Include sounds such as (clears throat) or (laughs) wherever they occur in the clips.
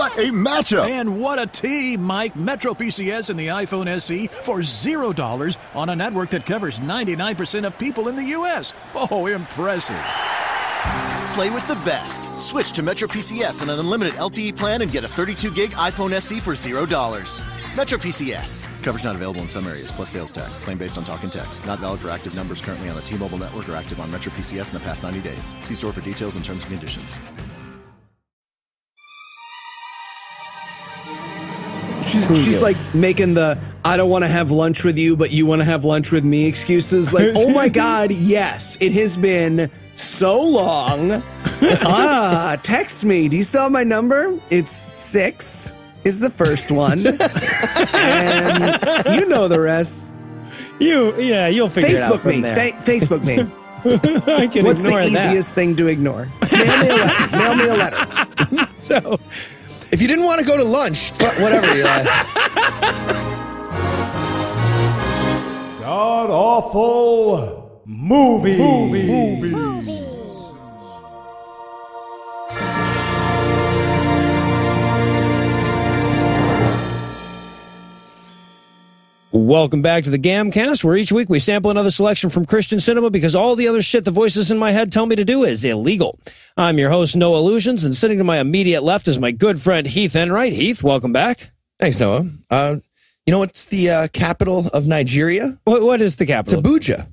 What a matchup! And what a team, Mike. Metro PCS and the iPhone SE for $0 on a network that covers 99% of people in the U.S. Oh, impressive. Play with the best. Switch to Metro PCS on an unlimited LTE plan and get a 32 gig iPhone SE for $0. Metro PCS. Coverage not available in some areas, plus sales tax. Claim based on talk and text. Not valid for active numbers currently on the T Mobile network or active on Metro PCS in the past 90 days. See store for details and terms and conditions. She's, she's like making the I don't want to have lunch with you, but you want to have lunch with me excuses. Like, (laughs) oh my God, yes, it has been so long. (laughs) ah, text me. Do you still have my number? It's six, is the first one. and you know the rest. You, yeah, you'll figure it out Facebook from me. there. Fa- Facebook me. (laughs) I can What's the ignore that. easiest thing to ignore? Mail me a letter. Mail me a letter. So, If you didn't want to go to lunch, whatever, Eli. Uh, God awful movie. Movie. Welcome back to the Gamcast, where each week we sample another selection from Christian cinema because all the other shit the voices in my head tell me to do is illegal. I'm your host, Noah Lugeons, and sitting to my immediate left is my good friend Heath Enwright. Heath, welcome back. Thanks, Noah. Uh, you know what's the uh, capital of Nigeria? What, what is the capital? It's capital? Abuja.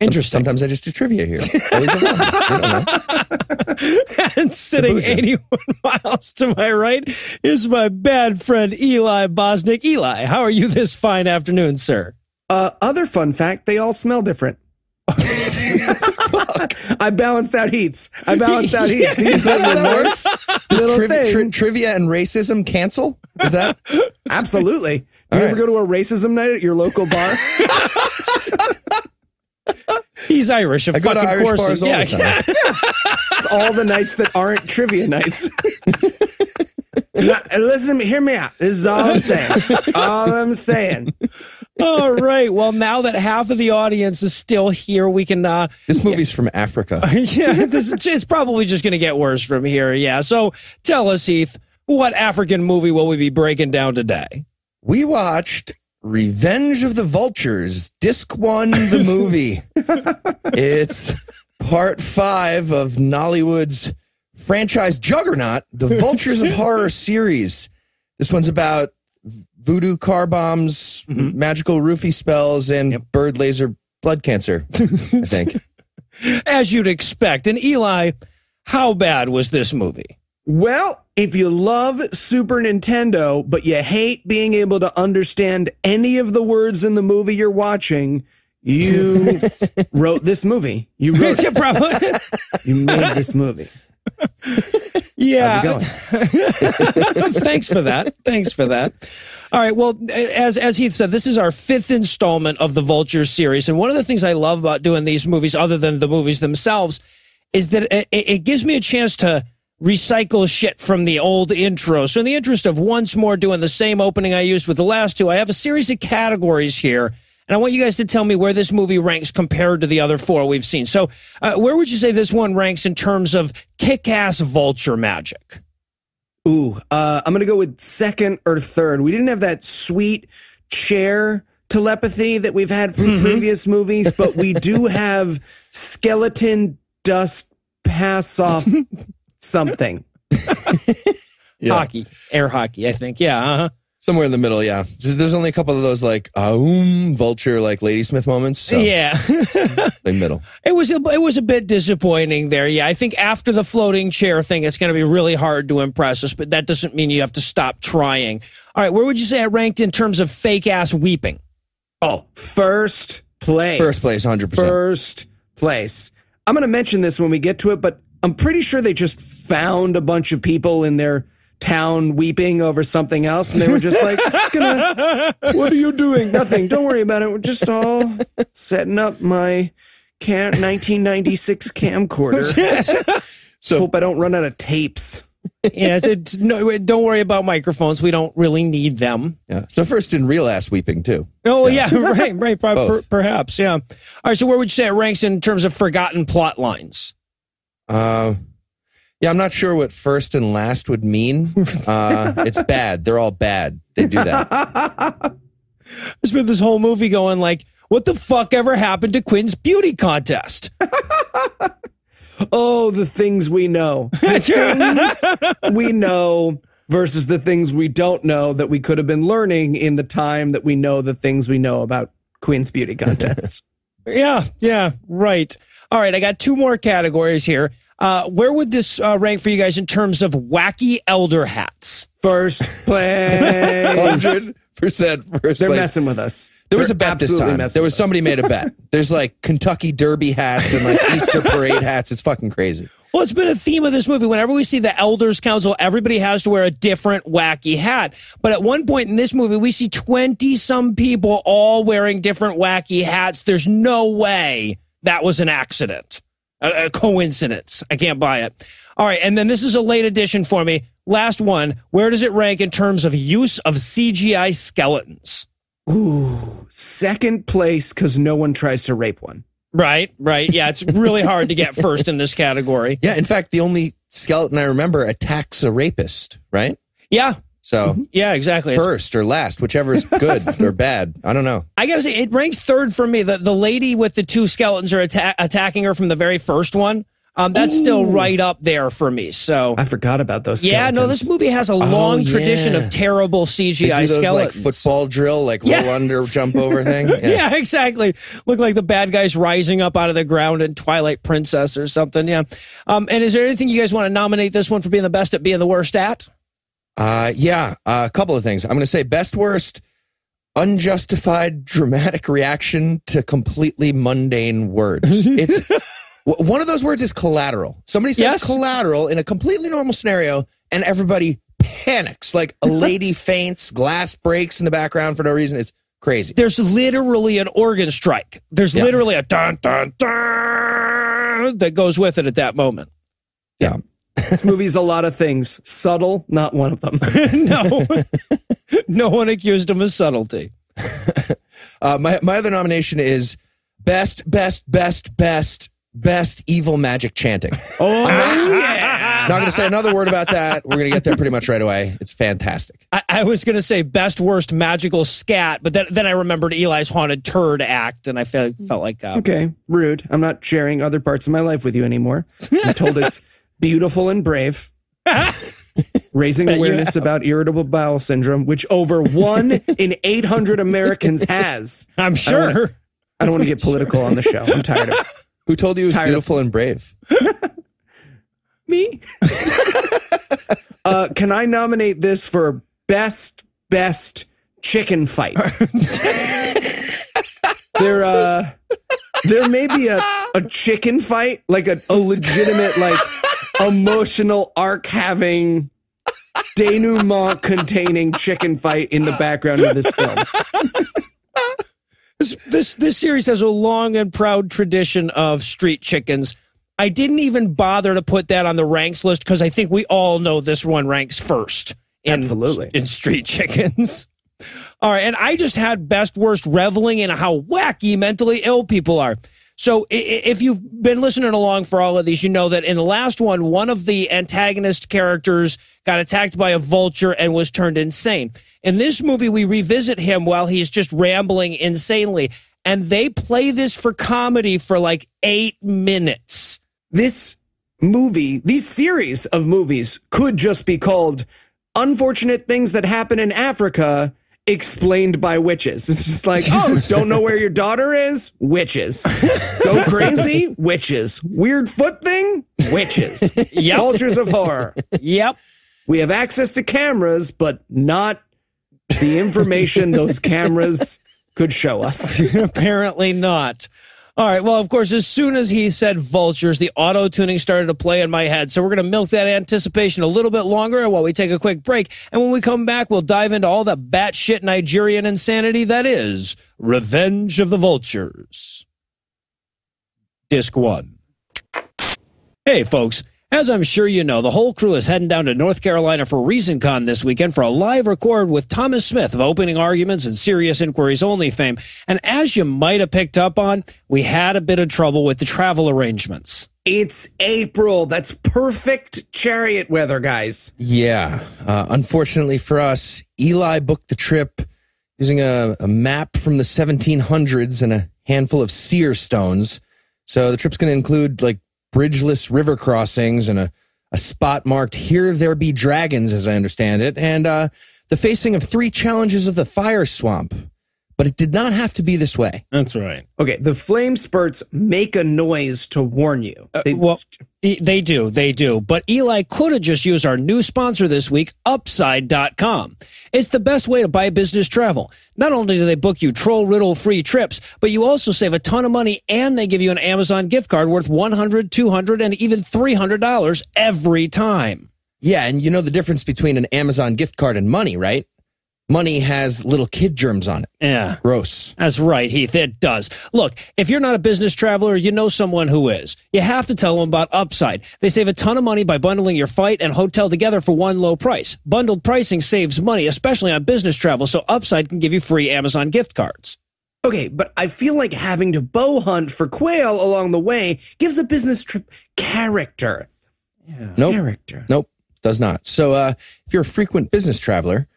Interesting. Sometimes I just do trivia here. Always at home. I don't know. (laughs) and sitting Abuja. 81 (laughs) miles to my right is my bad friend Eli Bosnick. Eli, how are you this fine afternoon, sir? Uh, other fun fact: they all smell different. (laughs) I balanced out Heath's. I balanced out Heath's. Yeah. He's Is that how that little works? Little triv- thing. tri- trivia and racism cancel? Is that? Absolutely. Do you All ever go to a racism night at your local bar? He's Irish, of I go to fucking Irish course. bars all yeah, the time. (laughs) It's all the nights that aren't trivia nights. (laughs) Now, listen. Hear me out. This is all I'm (laughs) saying. All I'm saying. All right. Well, now that half of the audience is still here, we can. uh This movie's from Africa. Yeah, this is it's probably just going to get worse from here. Yeah. So tell us, Heath, what African movie will we be breaking down today? We watched Revenge of the Vultures, Disc One, the (laughs) movie. it's part five of Nollywood's franchise juggernaut, the Vultures of (laughs) Horror series. This one's about voodoo car bombs, mm-hmm. magical roofie spells, and bird laser blood cancer, I think. (laughs) As you'd expect. And Eli, how bad was this movie? Well, if you love Super Nintendo, but you hate being able to understand any of the words in the movie you're watching, you (laughs) wrote this movie. You (laughs) wrote it. probably. You made this movie. Yeah. (laughs) Thanks for that. Thanks for that. All right. Well, as as Heath said, this is our fifth installment of the Vulture series, and one of the things I love about doing these movies, other than the movies themselves, is that it, it gives me a chance to recycle shit from the old intro. So, in the interest of once more doing the same opening I used with the last two, I have a series of categories here. And I want you guys to tell me where this movie ranks compared to the other four we've seen. So, uh, where would you say this one ranks in terms of kick ass vulture magic? Ooh, uh, I'm gonna go with second or third. We didn't have that sweet chair telepathy that we've had from previous movies, but we do (laughs) have skeleton dust pass off (laughs) something. (laughs) Yeah. Hockey, air hockey, I think. Yeah. Uh-huh. Somewhere in the middle, yeah. Just, there's only a couple of those like um vulture like Ladysmith moments. So Yeah. (laughs) like middle. it was a, it was a bit disappointing there. Yeah, I think after the floating chair thing, it's going to be really hard to impress us, but that doesn't mean you have to stop trying. All right, where would you say it ranked in terms of fake ass weeping? Oh, first place. First place, 100%. First place. I'm gonna mention this when we get to it, but I'm pretty sure they just found a bunch of people in their town weeping over something else, and they were just like, "Just gonna, what are you doing? Nothing. Don't worry about it. We're just all setting up my cam- 1996 camcorder. (laughs) So Hope I don't run out of tapes." Yeah, it's, it's, no, don't worry about microphones. We don't really need them. yeah. So first in real ass weeping too. Oh yeah, (laughs) right, right, per, per, perhaps, yeah. All right, so where would you say it ranks in terms of forgotten plot lines? Uh, Yeah, I'm not sure what first and last would mean. (laughs) Uh, it's bad. They're all bad. They do that. (laughs) I spent this whole movie going like, what the fuck ever happened to Quinn's beauty contest? (laughs) Oh, the things we know. The things we know versus the things we don't know that we could have been learning in the time that we know the things we know about Queen's Beauty Contest. yeah, yeah, right. All right, I got two more categories here. Uh, where would this uh, rank for you guys in terms of wacky elder hats? First place. Hundred (laughs) percent first. They're place. messing with us. There was They're a bet this time. There was somebody made a bet. (laughs) There's like Kentucky Derby hats and like Easter parade hats. It's fucking crazy. Well, it's been a theme of this movie. Whenever we see the Elders Council, everybody has to wear a different wacky hat. But at one point in this movie, we see 20 some people all wearing different wacky hats. There's no way that was an accident, a, a coincidence. I can't buy it. All right. And then this is a late addition for me. Last one. Where does it rank in terms of use of CGI skeletons? Ooh, second place because no one tries to rape one. Right, right. Yeah, it's really hard to get (laughs) first in this category. Yeah, in fact, the only skeleton I remember attacks a rapist, right? Yeah, So yeah, exactly. It's first or last, whichever's (laughs) good or bad. I don't know. I gotta say, it ranks third for me. The the lady with the two skeletons are atta- attacking her from the very first one. Um, that's still right up there for me. So I forgot about those. yeah, no, this movie has a long yeah. tradition of terrible They CGI do those skeletons. like football drill, like roll under, jump over (laughs) thing. yeah. exactly. Look like the bad guys rising up out of the ground in Twilight Princess or something. Yeah. Um, and is there anything you guys want to nominate this one for being the best at being the worst at? Uh, yeah, uh, a couple of things. I'm going to say best worst, unjustified dramatic reaction to completely mundane words. (laughs) It's one of those words is collateral. Somebody says Yes. collateral in a completely normal scenario, and everybody panics. Like a (laughs) lady faints, glass breaks in the background for no reason. It's crazy. There's literally an organ strike. There's Yeah. literally a dun dun dun that goes with it at that moment. Yeah. This movie's a lot of things. Subtle, not one of them. (laughs) no, (laughs) no one accused him of subtlety. (laughs) Uh, my my other nomination is best, best, best, best, best evil magic chanting. Oh Not going to say another word about that. We're going to get there pretty much right away. It's fantastic. I, I was going to say best worst magical scat, but then then I remembered Eli's haunted turd act, and I felt felt like uh, Okay, rude. I'm not sharing other parts of my life with you anymore. I'm told it's beautiful and brave. (laughs) Raising awareness about irritable bowel syndrome, which over one in 800 Americans has. I'm sure. I don't want to get political on the show. I'm tired of it. (laughs) Who told you it was Tired of- beautiful and brave? (laughs) me. uh, can I nominate this for best best chicken fight? there, uh, there may be a, a chicken fight, like a, a legitimate, like emotional arc having denouement containing chicken fight in the background of this film. This, this this series has a long and proud tradition of street chickens. I didn't even bother to put that on the ranks list because I think we all know this one ranks first. In, Absolutely. in street chickens. All right, and I just had best worst reveling in how wacky mentally ill people are. So if you've been listening along for all of these, you know that in the last one, one of the antagonist characters got attacked by a vulture and was turned insane. In this movie, we revisit him while he's just rambling insanely, and they play this for comedy for like eight minutes. this movie, these series of movies could just be called Unfortunate Things That Happen in Africa Explained by Witches. It's just like, oh, don't know where your daughter is? Witches. Go crazy? Witches. Weird foot thing? Witches. Yep. Vultures of horror. Yep. We have access to cameras, but not the information those cameras could show us. (laughs) Apparently not. All right. Well, of course, as soon as he said vultures, the auto tuning started to play in my head. So we're going to milk that anticipation a little bit longer while we take a quick break. And when we come back, we'll dive into all the batshit Nigerian insanity that is Revenge of the Vultures. Disc one. Hey, folks. As I'm sure you know, the whole crew is heading down to North Carolina for ReasonCon this weekend for a live record with Thomas Smith of Opening Arguments and Serious Inquiries Only fame. And as you might have picked up on, we had a bit of trouble with the travel arrangements. It's April. That's perfect chariot weather, guys. Yeah. Uh, unfortunately for us, Eli booked the trip using a, a map from the 1700s and a handful of seer stones. So the trip's going to include like bridgeless river crossings and a, a spot marked Here There Be Dragons, as I understand it, and uh, the facing of three challenges of the fire swamp. But it did not have to be this way. That's right. Okay, the flame spurts make a noise to warn you. Uh, They- well, e- they do, they do. But Eli could have just used our new sponsor this week, Upside.com. It's the best way to buy business travel. Not only do they book you troll riddle free trips, but you also save a ton of money and they give you an Amazon gift card worth 100, 200, and even $300 every time. Yeah, and you know the difference between an Amazon gift card and money, right? Money has little kid germs on it. Yeah. Gross. That's right, Heath. It does. Look, if you're not a business traveler, you know someone who is. You have to tell them about Upside. They save a ton of money by bundling your flight and hotel together for one low price. Bundled pricing saves money, especially on business travel, so Upside can give you free Amazon gift cards. Okay, but I feel like having to bow hunt for quail along the way gives a business trip character. Nope. Character. Nope, does not. So uh, if you're a frequent business traveler,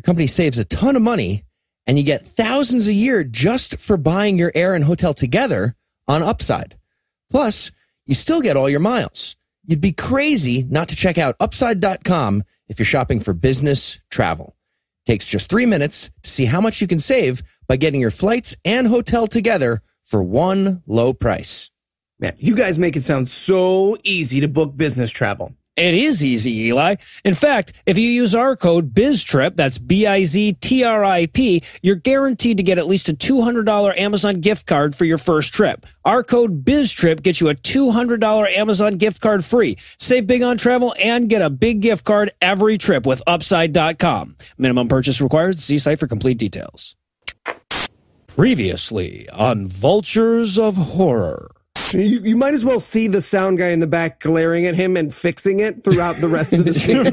your company saves a ton of money and you get thousands a year just for buying your air and hotel together on Upside. Plus, you still get all your miles. You'd be crazy not to check out upside.com if you're shopping for business travel. takes just three minutes to see how much you can save by getting your flights and hotel together for one low price. Man, you guys make it sound so easy to book business travel. It is easy, Eli. In fact, if you use our code BIZTRIP, that's B-I-Z-T-R-I-P, you're guaranteed to get at least a $200 Amazon gift card for your first trip. Our code BIZTRIP gets you a $200 Amazon gift card free. Save big on travel and get a big gift card every trip with Upside.com. Minimum purchase required. See site for complete details. Previously on Vultures of Horror. You, you might as well see the sound guy in the back glaring at him and fixing it throughout the rest of the (laughs) scene.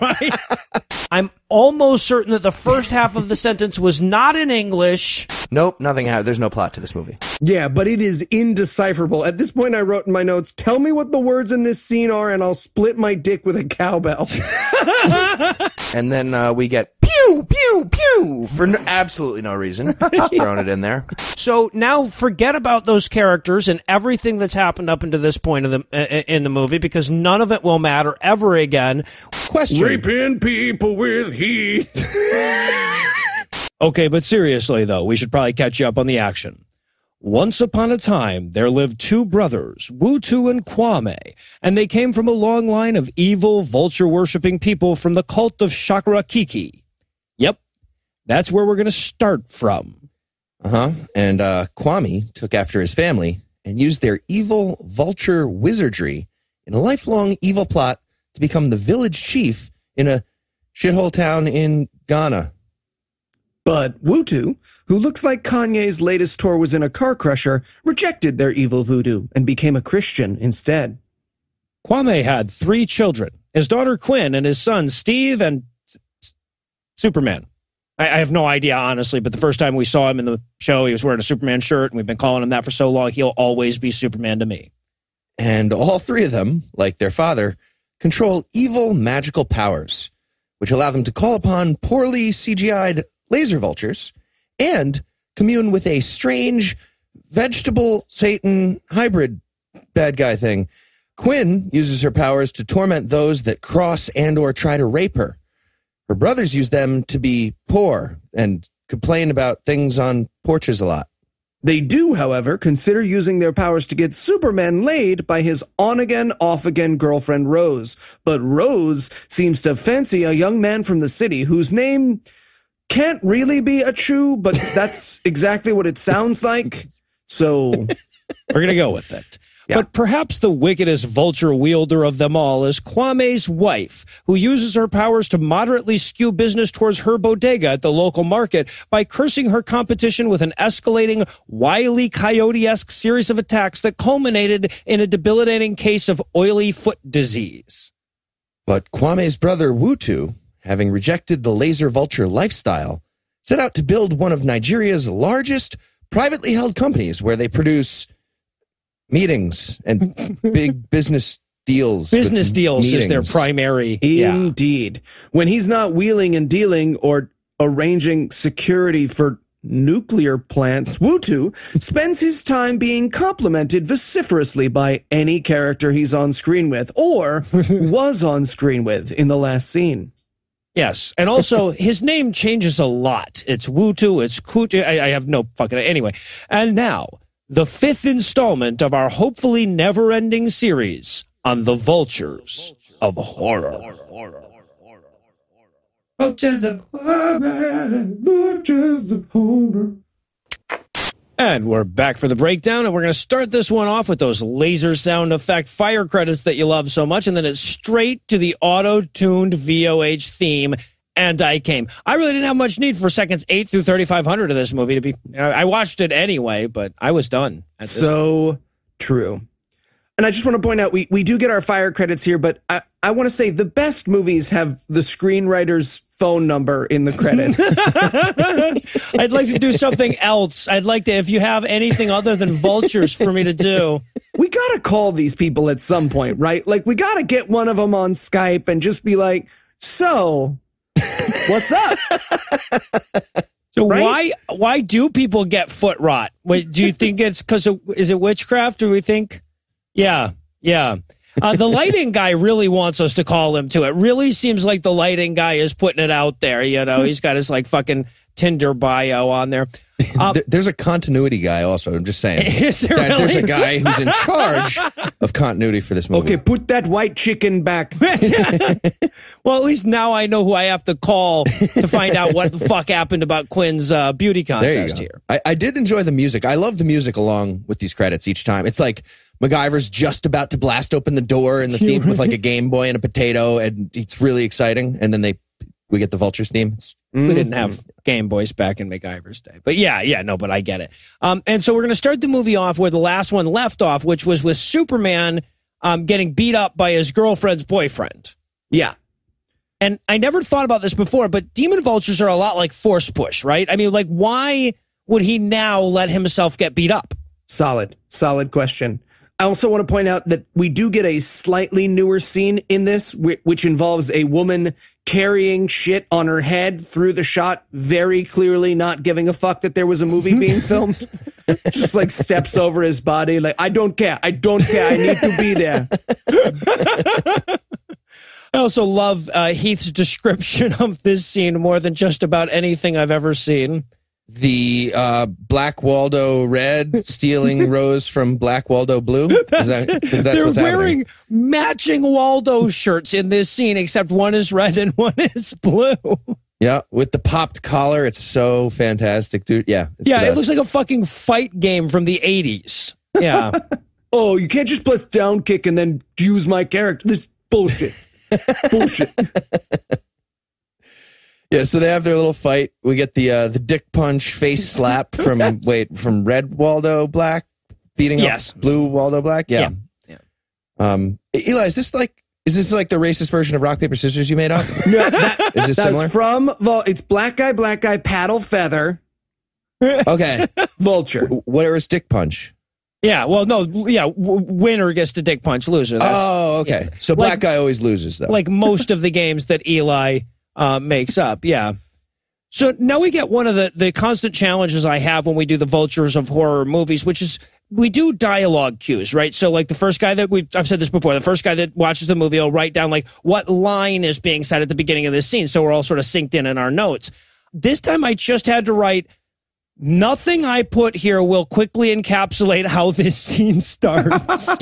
right? I'm almost certain that the first half of the sentence was not in English. Nope, nothing happened. There's no plot to this movie. yeah, but it is indecipherable. At this point, I wrote in my notes, tell me what the words in this scene are and I'll split my dick with a cowbell. (laughs) And then uh, we get pew, pew, pew for no, absolutely no reason. Just (laughs) throwing it in there. So now forget about those characters and everything that's happened up until this point of the uh, in the movie because none of it will matter ever again. Question. Raping people with heat. (laughs) Okay, but seriously though, we should probably catch you up on the action. Once upon a time, there lived two brothers, Wutu and Kwame, and they came from a long line of evil, vulture-worshipping people from the cult of Shakarakiki. Yep, that's where we're going to start from. Uh huh. And uh, Kwame took after his family and used their evil vulture wizardry in a lifelong evil plot to become the village chief in a shithole town in Ghana. But Wutu, who looks like Kanye's latest tour was in a car crusher, rejected their evil voodoo and became a Christian instead. Kwame had three children his daughter Quinn and his sons Steve and S- S- Superman. I, I have no idea, honestly, but the first time we saw him in the show, he was wearing a Superman shirt, and we've been calling him that for so long, he'll always be Superman to me. And all three of them, like their father, control evil magical powers, which allow them to call upon poorly CGI'd laser vultures and commune with a strange vegetable Satan hybrid bad guy thing. Quinn uses her powers to torment those that cross and or try to rape her. Her brothers use them to be poor and complain about things on porches a lot. They do, however, consider using their powers to get Superman laid by his on again, off again girlfriend Rose. But Rose seems to fancy a young man from the city whose name can't really be a true, but that's (laughs) exactly what it sounds like. So, We're going to go with it. Yeah. But perhaps the wickedest vulture wielder of them all is Kwame's wife, who uses her powers to moderately skew business towards her bodega at the local market by cursing her competition with an escalating, wily coyote-esque series of attacks that culminated in a debilitating case of oily foot disease. But Kwame's brother Wutu, having rejected the laser vulture lifestyle, set out to build one of Nigeria's largest privately held companies where they produce meetings and (laughs) big business deals. Business deals is their meetings. primary. yeah. Indeed. When he's not wheeling and dealing or arranging security for nuclear plants, Wutu spends his time being complimented vociferously by any character he's on screen with or (laughs) was on screen with in the last scene. Yes, and also (laughs) his name changes a lot. It's Wutu, it's Kutu. I, I have no fucking anyway. And now the fifth installment of our hopefully never-ending series on the vultures of horror. Vultures of horror, vultures of horror. And we're back for the breakdown, and we're going to start this one off with those laser sound effect fire credits that you love so much, and then it's straight to the auto-tuned VOH theme. And I came. I really didn't have much need for seconds eight through thirty-five hundred of this movie to be. I watched it anyway, but I was done. So true. And I just want to point out we, we do get our fire credits here, but I, I want to say the best movies have the screenwriter's phone number in the credits. (laughs) I'd like to do something else. I'd like to, if you have anything other than vultures for me to do. we got to call these people at some point, right? Like, we got to get one of them on Skype and just be like, so, what's up? So Right? why why do people get foot rot? Wait, do you think it's because is it witchcraft? Do we think? Yeah, yeah. Uh, the lighting guy really wants us to call him to it. Really seems like the lighting guy is putting it out there. You know, he's got his like fucking Tinder bio on there. Uh, There's a continuity guy also. I'm just saying. (laughs) Is there That There's a guy who's in charge of continuity for this movie. Okay, put that white chicken back. (laughs) well, at least now I know who I have to call to find out what the fuck happened about Quinn's uh, beauty contest go. here. I, I did enjoy the music. I love the music along with these credits each time. It's like MacGyver's just about to blast open the door and the theme with like a Game Boy and a potato, and it's really exciting. And then they we get the Vultures theme. It's, We didn't have Game Boys back in MacGyver's day. But yeah, yeah, no, but I get it. Um, and so we're going to start the movie off where the last one left off, which was with Superman um, getting beat up by his girlfriend's boyfriend. Yeah. And I never thought about this before, but demon vultures are a lot like force push, right? I mean, like, why would he now let himself get beat up? Solid, solid question. I also want to point out that we do get a slightly newer scene in this, which involves a woman carrying shit on her head through the shot, very clearly not giving a fuck that there was a movie being (laughs) filmed. Just like steps over his body, like, I don't care. I don't care. I need to be there. (laughs) I also love uh, Heath's description of this scene more than just about anything I've ever seen. The uh, Black Waldo Red stealing (laughs) Rose from Black Waldo Blue. Is that, 'cause that's They're what's wearing happening. matching Waldo shirts in this scene, except one is red and one (laughs) is blue. Yeah, with the popped collar. It's so fantastic, dude. Yeah. it's yeah, it looks like a fucking fight game from the 80s. Yeah. (laughs) Oh, you can't just press down kick and then use my character. This is bullshit. bullshit. Yeah, so they have their little fight. We get the uh, the dick punch face (laughs) slap from wait from Red Waldo Black beating Yes. up Blue Waldo Black. Yeah. Yeah. Um, Eli, is this like is this like the racist version of rock paper scissors you made up? (laughs) No, that, Is this that's similar? from, Vul- it's black guy, black guy, paddle feather, Okay, (laughs) vulture. where is dick punch? yeah. Well, no. Yeah. W- winner gets to dick punch loser. That's Oh, okay. So black guy always loses though. like most of the games that Eli uh, makes up. Yeah. So now we get one of the, the constant challenges I have when we do the vultures of horror movies, which is we do dialogue cues, right? So like the first guy that we I've said this before, the first guy that watches the movie will write down like what line is being said at the beginning of this scene. So we're all sort of synced in in our notes. This time I just had to write Nothing I put here will quickly encapsulate how this (laughs) scene starts. (laughs)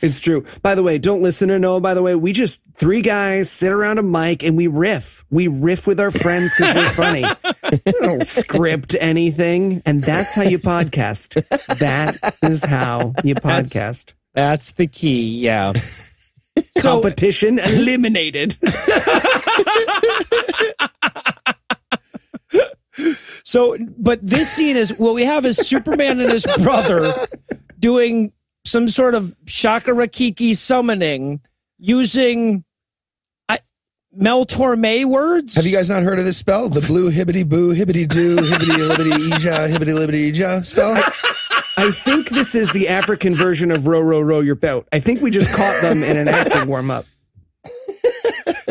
It's true. By the way, don't listen to Noah. By the way, we just three guys sit around a mic and we riff. We riff with our friends because we're funny. (laughs) we don't script anything, and that's how you podcast. That is how you podcast. That's the key. Yeah. So, Competition eliminated. So, but this scene is what we have is Superman and his brother doing some sort of Shakarakiki summoning using I, Mel Torme words. Have you guys not heard of this spell? The blue hibbity boo, hibbity doo, hibbity libbity eja, hibbity libbity eja spell? I think this is the African version of row, row, row your boat. I think we just caught them in an acting warm up.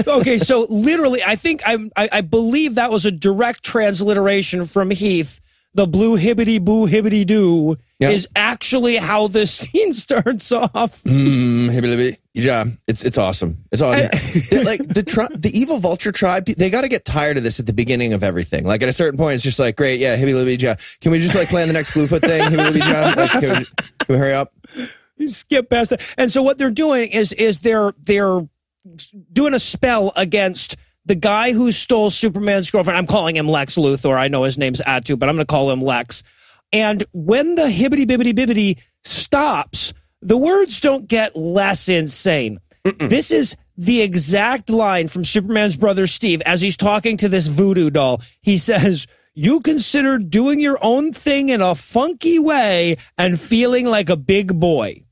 Okay, so literally, I think I'm, I, I believe that was a direct transliteration from Heath. The blue hibbity boo hibbity doo Yeah. is actually how this (laughs) scene starts off. Mm, hibbity eja. It's it's awesome. It's awesome. They- like the tri- the evil vulture tribe, they got to get tired of this at the beginning of everything. Like at a certain point, it's just like, great, yeah, hibbity eja. Can we just like plan the next Bluefoot thing? Hibbity eja. Like, can, we, can we hurry up? You skip past that. And so what they're doing is is they're they're doing a spell against the guy who stole Superman's girlfriend. I'm calling him Lex Luthor. I know his name's Atu, but I'm going to call him Lex. And when the hibbity bibbity bibbity stops, the words don't get less insane. This is the exact line from Superman's brother Steve as he's talking to this voodoo doll. He says, You consider doing your own thing in a funky way and feeling like a big boy.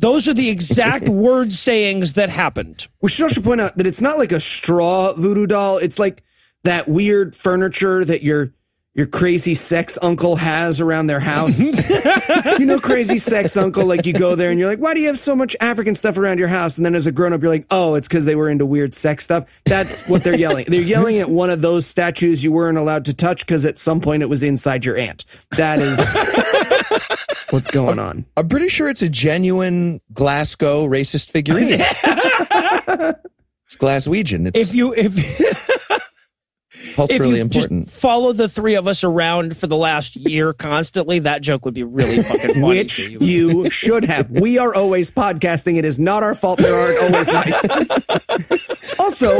Those are the exact (laughs) word sayings that happened. We should also point out that it's not like a straw voodoo doll. It's like that weird furniture that your your crazy sex uncle has around their house. (laughs) you know, crazy sex uncle. Like you go there and you're like, why do you have so much African stuff around your house? And then as a grown up, you're like, oh, it's because they were into weird sex stuff. That's what they're yelling. They're yelling at one of those statues you weren't allowed to touch because at some point it was inside your aunt. That is what's going on. I'm pretty sure it's a genuine Glasgow racist figurine. (laughs) (laughs) it's Glaswegian. It's If you if (laughs) if culturally you important. just follow the three of us around for the last year constantly, that joke would be really fucking funny. Which to you. you should have. We are always podcasting. It is not our fault there aren't always nights. also,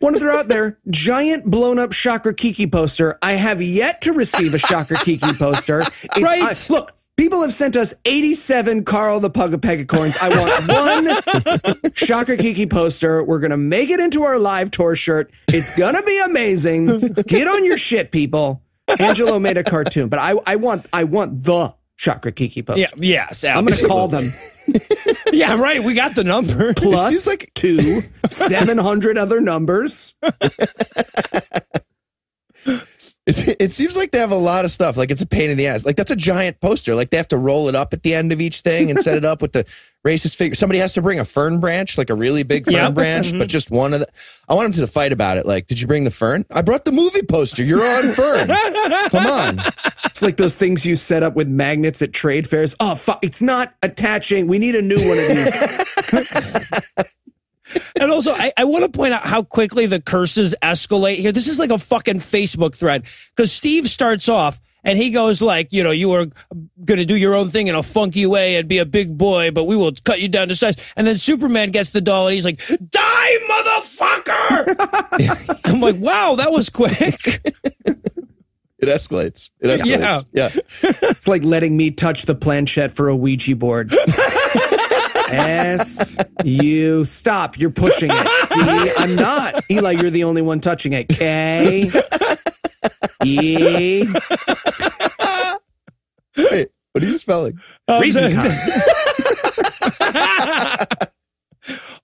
want to throw out there giant blown up Shocker Kiki poster. I have yet to receive a Shocker Kiki poster. It's- Right. I- look, people have sent us 87 Carl the Pug of Pegacorns. I want (laughs) one Shocker Kiki poster. We're going to make it into our live tour shirt. It's going to be amazing. Get on your shit, people. Angelo made a cartoon, but I, I want I want the Chakra Kiki poster. Yeah, yes, I'm going to call them (laughs) Yeah, right. We got the number. plus seems like- two, 700 other numbers. (laughs) It, it seems like they have a lot of stuff. Like it's a pain in the ass. Like that's a giant poster. Like they have to roll it up at the end of each thing and set it up with the racist figure. Somebody has to bring a fern branch, like a really big fern Yep. branch, but mm-hmm. just one of the. I want them to fight about it. Like, did you bring the fern? I brought the movie poster. You're on fern. Come on. It's like those things you set up with magnets at trade fairs. Oh, fuck. It's not attaching. We need a new one of these. (laughs) And also, I, I want to point out how quickly the curses escalate here. This is like a fucking Facebook thread because Steve starts off and he goes like, you know, you are going to do your own thing in a funky way and be a big boy, but we will cut you down to size. And then Superman gets the doll and he's like, die, motherfucker! (laughs) I'm like, wow, that was quick. It escalates. It escalates. Yeah. Yeah. (laughs) It's like letting me touch the planchette for a Ouija board. (laughs) S you stop. You're pushing it. See, I'm not. Eli, you're the only one touching it. K E Wait, what are you spelling? Uh, reason. (laughs)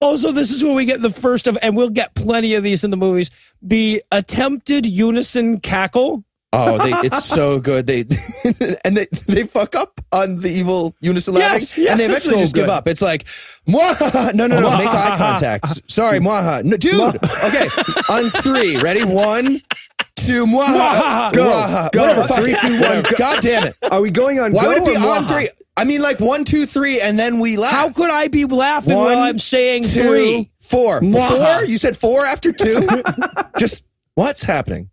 Also, this is where we get the first of, and we'll get plenty of these in the movies, the attempted unison cackle. Oh, they, it's so good. They (laughs) and they they fuck up on the evil unison laughing, Yes, yes. and they eventually So just give up. It's like, Mwahaha. no, no, no, make eye contact. Sorry, mwaha. No, dude. Okay, on three, ready? One, two, mwaha. Go. Mwaha. Go. Whatever. fuck Three, two, one, go. God damn it. Are we going on Why go would it be on three? I mean, like one, two, three, and then we laugh. How could I be laughing One, while I'm saying two, three? four. Four? You said four after two? (laughs) Just what's happening?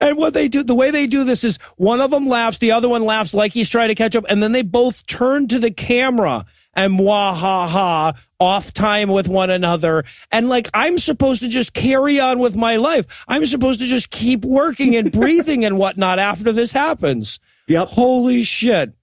And what they do, the way they do this is one of them laughs, the other one laughs like he's trying to catch up, and then they both turn to the camera and wah ha ha off time with one another. And like, I'm supposed to just carry on with my life. I'm supposed to just keep working and breathing and whatnot after this happens. Yep. Holy shit.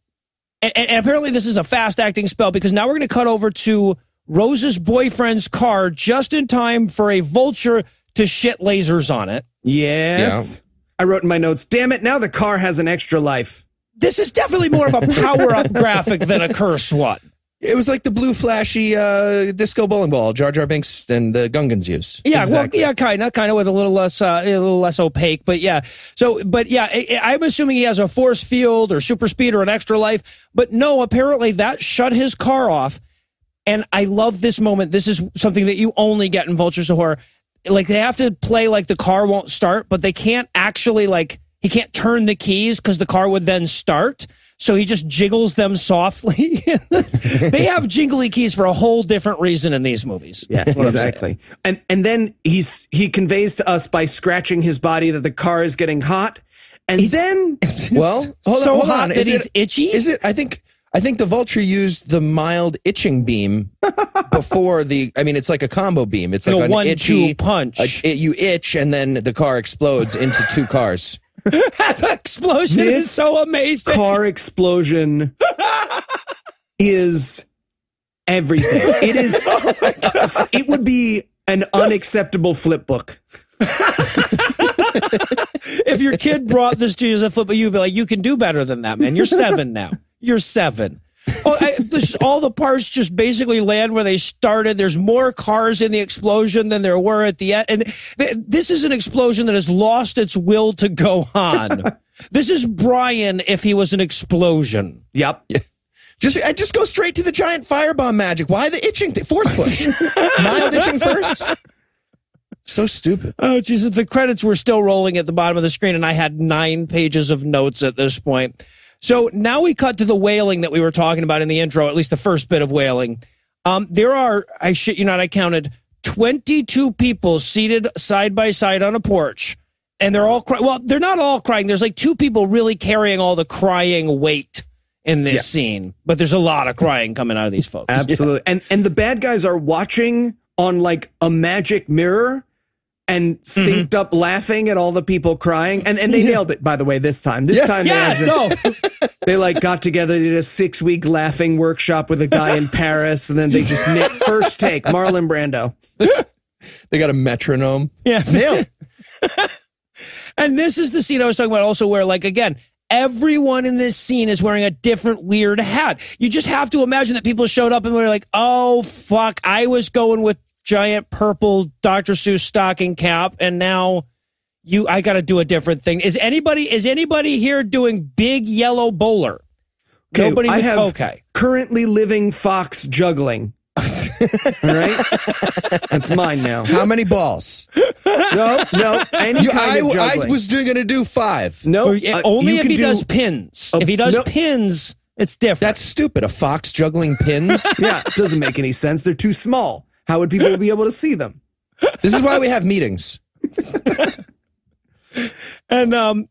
And, and apparently this is a fast acting spell because now we're going to cut over to Rose's boyfriend's car just in time for a vulture to shit lasers on it. Yes. I wrote in my notes, damn it, now the car has an extra life. This is definitely more of a power up (laughs) graphic than a curse one. It was like the blue flashy uh, disco bowling ball Jar Jar Binks and the Gungans use. Yeah, Exactly. well, yeah, kind of, kind of with a little less, uh, a little less opaque, but yeah. So, but yeah, I, I'm assuming he has a force field or super speed or an extra life, but no, apparently that shut his car off. And I love this moment. This is something that you only get in Vultures of Horror. Like they have to play like the car won't start, but they can't actually like he can't turn the keys because the car would then start. So he just jiggles them softly. (laughs) they have jingly keys for a whole different reason in these movies. Yeah, (laughs) exactly. And and then he's he conveys to us by scratching his body that the car is getting hot. And then (laughs) Well, hold so on, hold hot on. that Is he's it, itchy. Is it? I think. I think the vulture used the mild itching beam (laughs) before the. I mean, it's like a combo beam. It's like a an one-two punch. a- it- you itch, and then the car explodes into two cars. (laughs) that explosion is so amazing. car explosion is everything. It is (laughs) oh it would be an unacceptable flip book. if your kid brought this to you as a flip, book, you'd be like, you can do better than that, man. You're seven now. You're seven. Oh, I, this, all the parts just basically land where they started. There's more cars in the explosion than there were at the end. And th- this is an explosion that has lost its will to go on. (laughs) this is Brian if he was an explosion. Yep. Just, I just go straight to the giant firebomb magic. Why the itching? Th- force push. (laughs) mild itching first. So stupid. Oh, Jesus. The credits were still rolling at the bottom of the screen, and I had nine pages of notes at this point. So now we cut to the wailing that we were talking about in the intro, at least the first bit of wailing. Um, there are, I shit you not, I counted 22 people seated side by side on a porch, and they're all crying. Well, they're not all crying. There's like two people really carrying all the crying weight in this scene, but there's a lot of crying coming out of these folks. Absolutely. And and the bad guys are watching on like a magic mirror and mm-hmm. synced up laughing at all the people crying. And and they nailed it, by the way, this time. This time they, Yeah, had no. (laughs) they like got together, did a six week laughing workshop with a guy in (laughs) Paris, and then they just nailed first take, Marlon Brando. (laughs) They got a metronome. Yeah. Nailed. And this is the scene I was talking about also where like again, everyone in this scene is wearing a different weird hat. You just have to imagine that people showed up and were like, "Oh fuck, I was going with giant purple Dr. Seuss stocking cap and now you I got to do a different thing." Is anybody is anybody here doing big yellow bowler? Okay, Nobody I have okay. currently living fox juggling. all right? (laughs) That's mine now. How many balls? No, no, any You, kind I, of I was going to do five. no, Yeah, uh, only if he do- does pins. a- if he does no- pins, it's different. That's stupid. A fox juggling pins. (laughs) Yeah, it doesn't make any sense. They're too small. How would people be able to see them? this is why we have meetings. (laughs) And um,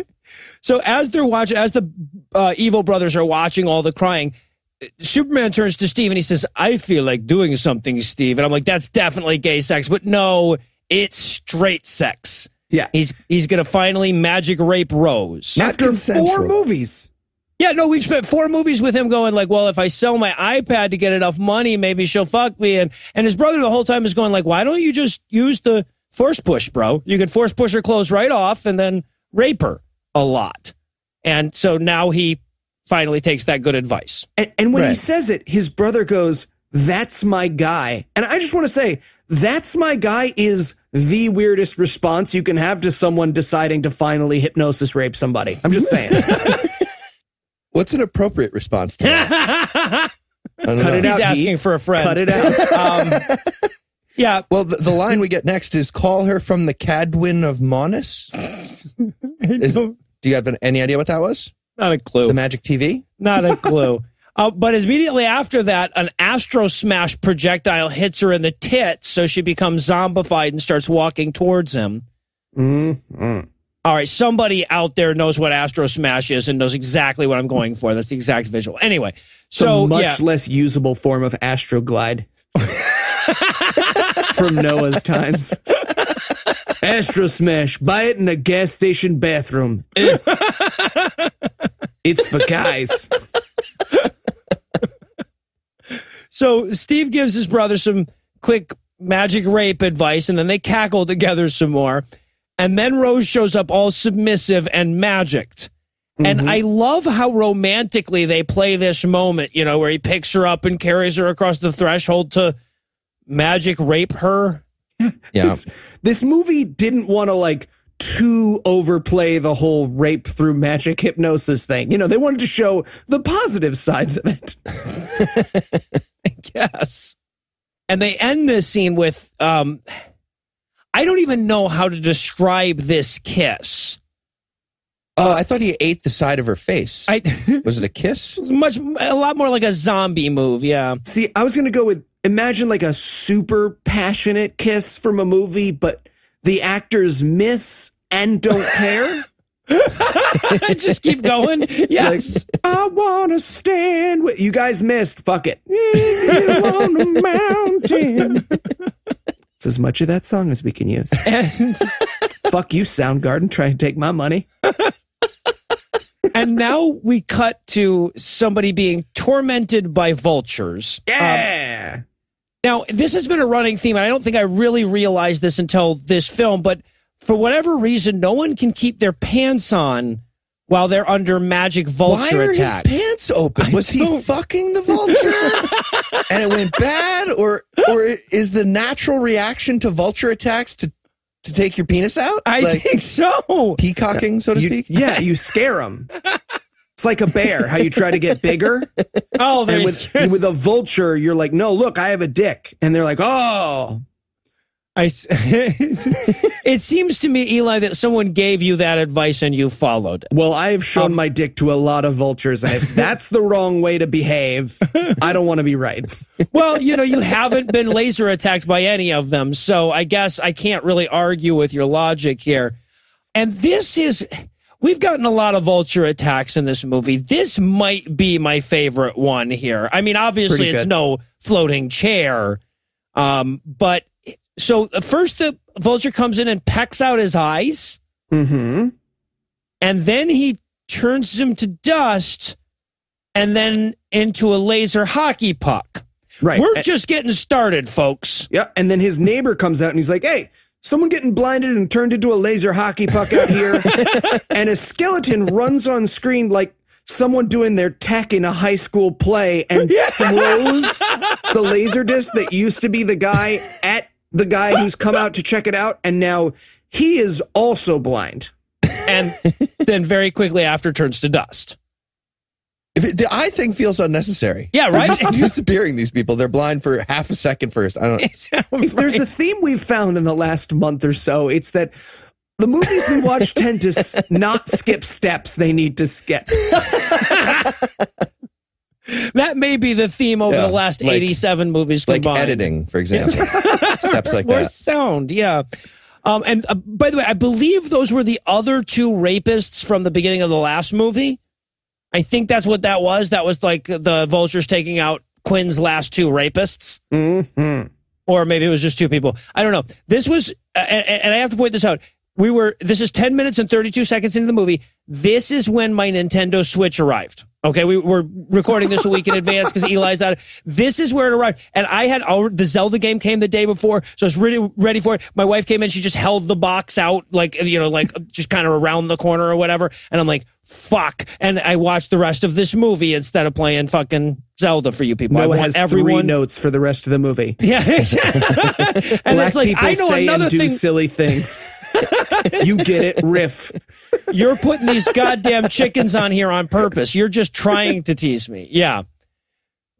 (laughs) so as they're watching, as the uh, evil brothers are watching all the crying, Superman turns to Steve and he says, "I feel like doing something, Steve." And I'm like, "That's definitely gay sex," but no, it's straight sex. Yeah. He's he's gonna finally magic rape Rose. Not After consensual. four movies. Yeah, no, we've spent four movies with him going like, well, if I sell my iPad to get enough money, maybe she'll fuck me. And and his brother the whole time is going like, why don't you just use the force push, bro? You can force push her clothes right off and then rape her a lot. And so now he finally takes that good advice. And, and when he says it, his brother goes, That's my guy. And I just want to say, That's my guy is the weirdest response you can have to someone deciding to finally hypnosis rape somebody. I'm just saying. (laughs) What's an appropriate response to that? (laughs) Cut know. it He's out. asking Heath. for a friend. Cut it out. Um, (laughs) yeah, Well, the, the line we get next is "Call her from the Cadwin of Monis." (laughs) Is- do you have an, any idea what that was? not a clue. The Magic TV. Not a clue. Uh, but immediately after that, an astro smash projectile hits her in the tits, so she becomes zombified and starts walking towards him. Mm-hmm. All right, somebody out there knows what Astro Smash is and knows exactly what I'm going for. That's the exact visual. Anyway, so much yeah, less usable form of Astro Glide (laughs) from Noah's times. Astro Smash. Buy it in a gas station bathroom. Eh. it's for guys. so Steve gives his brother some quick magic rape advice, and then they cackle together some more. And then Rose shows up all submissive and magicked. And I love how romantically they play this moment, you know, where he picks her up and carries her across the threshold to magic rape her. (laughs) Yeah. This, this movie didn't want to like too overplay the whole rape through magic hypnosis thing. You know, they wanted to show the positive sides of it. (laughs) (laughs) Yes. And they end this scene with um I don't even know how to describe this kiss. Oh, I thought he ate the side of her face. I (laughs) Was it a kiss? it's much a lot more like a zombie move, yeah. See, I was going to go with imagine like a super passionate kiss from a movie, but the actors miss and don't care. (laughs) (laughs) Just keep going. Yes. I want to stand with you guys missed. Fuck it. You on a mountain. It's as much of that song as we can use. (laughs) and Fuck you, Soundgarden. Try and take my money. and now we cut to somebody being tormented by vultures. Um, yeah. Now, this has been a running theme, and I don't think I really realized this until this film, but for whatever reason, no one can keep their pants on while they're under magic vulture Why vulture are attack. his pants open? Was he fucking the vulture, (laughs) and it went bad, or or is the natural reaction to vulture attacks to to take your penis out? I like think so. peacocking, so to You- speak. yeah, you scare them. (laughs) It's like a bear, how you try to get bigger. Oh, And with, with a vulture, you're like, no, look, I have a dick. And they're like, oh. I s- (laughs) it seems to me, Eli, that someone gave you that advice and you followed. Well, I have shown Um, my dick to a lot of vultures. and If that's the wrong way to behave, I don't want to be right. (laughs) Well, you know, you haven't been laser attacked by any of them, so I guess I can't really argue with your logic here. And this is, we've gotten a lot of vulture attacks in this movie. This might be my favorite one here. I mean, obviously, it's no floating chair, um, but so uh, first the vulture comes in and pecks out his eyes, Mm-hmm. and then he turns him to dust, and then into a laser hockey puck. Right. We're A- just getting started, folks. yeah. And then his neighbor comes out and he's like, hey, someone getting blinded and turned into a laser hockey puck out here. (laughs) and a skeleton runs on screen like someone doing their tech in a high school play and (laughs) throws the laser disc that used to be the guy at the guy who's come out to check it out. And now he is also blind. and then very quickly after turns to dust. If it, the eye thing feels unnecessary. Yeah, They're right? just disappearing these people. They're blind for half a second first. I don't. (laughs) If there's a theme we've found in the last month or so, it's that the movies we watch tend to s- not skip steps they need to skip. (laughs) that may be the theme over Yeah, the last like- 87 movies Like editing, for example. (laughs) Steps like Or that. sound, yeah. Um, and uh, by the way, I believe those were the other two rapists from the beginning of the last movie. I think that's what that was. That was like the vultures taking out Quinn's last two rapists. Mm-hmm. or maybe it was just two people. I don't know. This was, uh, and, and I have to point this out. We were, this is 10 minutes and 32 seconds into the movie. This is when my Nintendo Switch arrived. Okay. We were recording this a week in advance because Eli's out. This is where it arrived. And I had, our, the Zelda game came the day before. So I was really ready for it. My wife came in. She just held the box out, like, you know, like just kind of around the corner or whatever. And I'm like, fuck. And I watched the rest of this movie instead of playing fucking Zelda for you people. I Noah want has three everyone. notes for the rest of the movie. Yeah. (laughs) and Black it's like, I know another thing. silly things. (laughs) you get it, riff. You're putting these goddamn chickens on here on purpose. You're just trying to tease me. Yeah.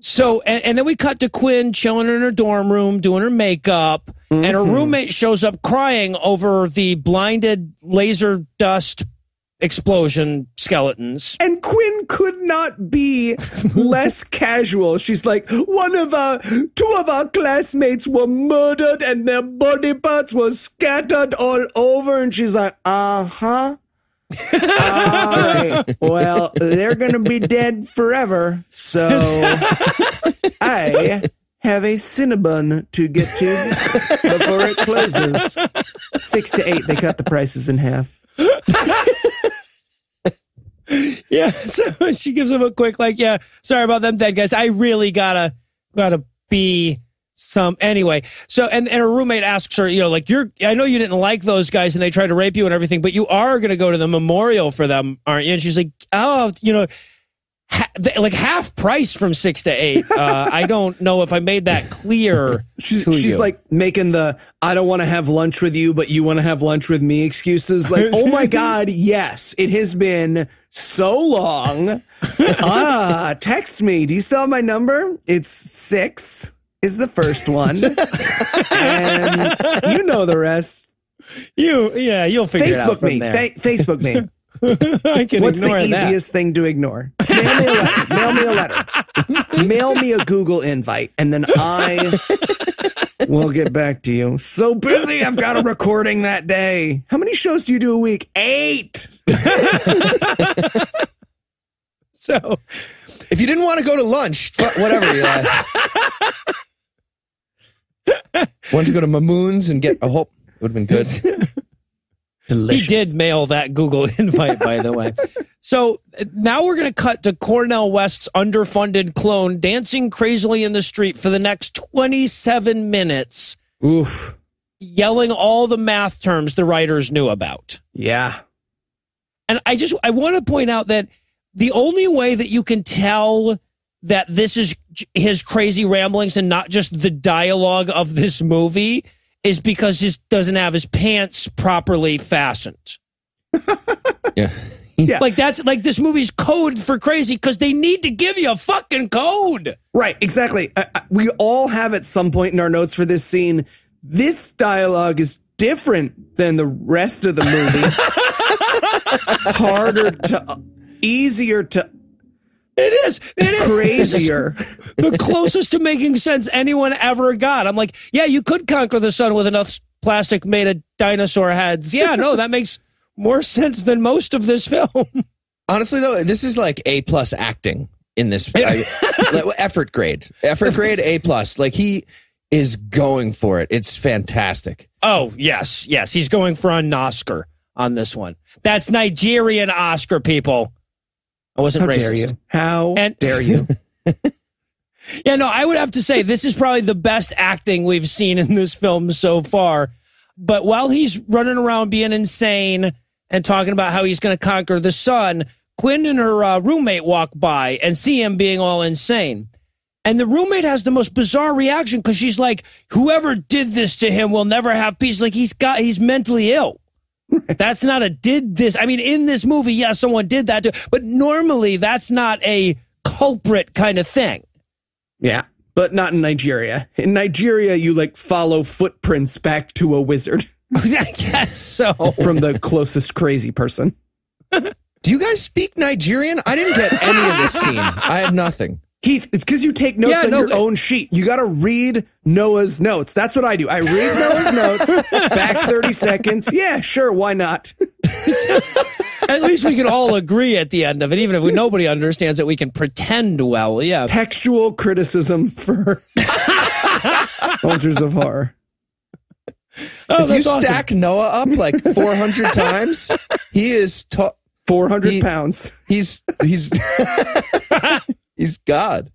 So, and, and then we cut to Quinn chilling in her dorm room, doing her makeup, and her mm-hmm. roommate shows up crying over the blinded laser dust explosion skeletons. And Quinn could not be (laughs) less casual. She's like, one of our, two of our classmates were murdered and their body parts were scattered all over. And she's like, uh huh. all right. (laughs) Well, they're going to be dead forever. So (laughs) I have a Cinnabon to get to before it closes. Six to eight, they cut the prices in half. (laughs) Yeah, so (laughs) she gives him a quick like, yeah, sorry about them dead guys. I really gotta gotta be some anyway. So and, and her roommate asks her, you know, like you're I know you didn't like those guys and they tried to rape you and everything, but you are gonna go to the memorial for them, aren't you? And she's like, oh, you know, ha- like half price from six to eight. Uh, I (laughs) don't know if I made that clear. She's, she's like making the I don't want to have lunch with you, but you want to have lunch with me excuses. Like, oh my (laughs) God, yes, it has been so long. (laughs) ah, text me. Do you still have my number? It's six is the first one. and you know the rest. you, yeah, you'll figure it out Facebook from me. there. Fa- Facebook me. (laughs) I can What's ignore the that. easiest thing to ignore? Mail me a letter. Mail me a letter. Mail me a Google invite, and then I will get back to you. So busy, I've got a recording that day. How many shows do you do a week? Eight. (laughs) So If you didn't want to go to lunch, wh- whatever, Eli. (laughs) Wanted to go to Mamoun's and get a whole. It would have been good. He did mail that Google (laughs) invite, by the way. So now we're going to cut to Cornel West's underfunded clone dancing crazily in the street for the next 27 minutes, Oof. yelling all the math terms the writers knew about. Yeah. And I just I want to point out that the only way that you can tell that this is his crazy ramblings and not just the dialogue of this movie is because he doesn't have his pants properly fastened. (laughs) Yeah. Yeah. Like that's like this movie's code for crazy because they need to give you a fucking code. Right, exactly. Uh, uh, we all have at some point in our notes for this scene. This dialogue is different than the rest of the movie. (laughs) Harder to, easier to, It is. It is crazier. (laughs) the closest to making sense anyone ever got. I'm like, yeah, you could conquer the sun with enough plastic made of dinosaur heads. Yeah, no, that makes more sense than most of this film. Honestly, though, this is like A plus acting in this I- effort grade. Effort grade A plus. Like he is going for it. It's fantastic. Oh, yes, yes. He's going for an Oscar on this one. That's Nigerian Oscar, people. I wasn't How racist. dare you? How And- dare you? (laughs) Yeah, no, I would have to say this is probably the best acting we've seen in this film so far. But while he's running around being insane and talking about how he's going to conquer the sun, Quinn and her uh, roommate walk by and see him being all insane. And the roommate has the most bizarre reaction because she's like, "Whoever did this to him will never have peace." Like he's got, he's mentally ill. That's not a did this. I mean, in this movie, yes, someone did that, to, but normally that's not a culprit kind of thing. Yeah, but not in Nigeria. In Nigeria, you like follow footprints back to a wizard (laughs) (laughs) I guess so. from the closest crazy person. (laughs) Do you guys speak Nigerian? I didn't get any of this scene. I had nothing. Heath, it's because you take notes Yeah, on no, your but- own sheet. You got to read Noah's notes. That's what I do. I read (laughs) Noah's notes, back 30 seconds. Yeah, sure. Why not? (laughs) At least we can all agree at the end of it, even if we, nobody understands it. We can pretend well. Yeah. Textual criticism for (laughs) Vultures of Horror. Oh, if you awesome. stack Noah up like 400 times, he is ta- 400 He- pounds. he's he's he's God.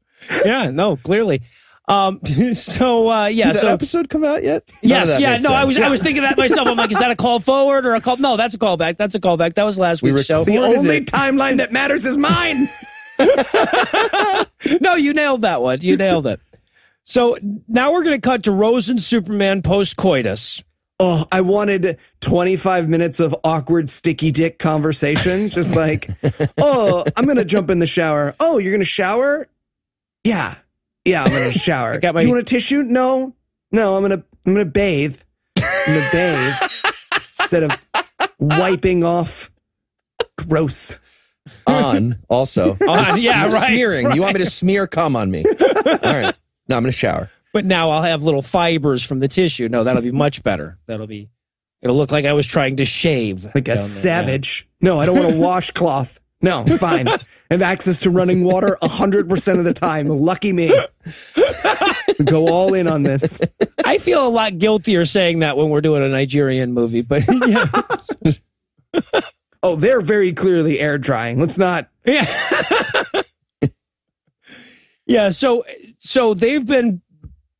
Yeah. No. Clearly. Um. (laughs) So. Uh. Yeah. Did that So. episode come out yet? Yes. that Yeah. made No. I sense. was. I was thinking that myself. I'm like, is that a call forward or a call? No, that's a callback. That's a callback. That was last We week's show. The only it? timeline that matters is mine. (laughs) No, you nailed that one. You nailed it. So now we're going to cut to Rose and Superman post coitus. Oh, I wanted 25 minutes of awkward sticky dick conversation. Just like, (laughs) oh, I'm going to jump in the shower. Oh, you're going to shower? Yeah. Yeah, I'm going (laughs) to shower. got my- Do you want a tissue? No. No, I'm going to I'm going to bathe. I'm going to bathe instead of wiping off Gross. On also. (laughs) On, yeah, right, Smearing. You want me to smear cum on me? All right. No, I'm going to shower. But now I'll have little fibers from the tissue. No, that'll be much better. That'll be. It'll look like I was trying to shave. Like a savage. No, I don't want a (laughs) washcloth. No, fine. I have access to running water 100% of the time. Lucky me. Go all in on this. I feel a lot guiltier saying that when we're doing a Nigerian movie, but (laughs) yeah. Oh, they're very clearly air drying. Let's not. Yeah. (laughs) yeah, so so they've been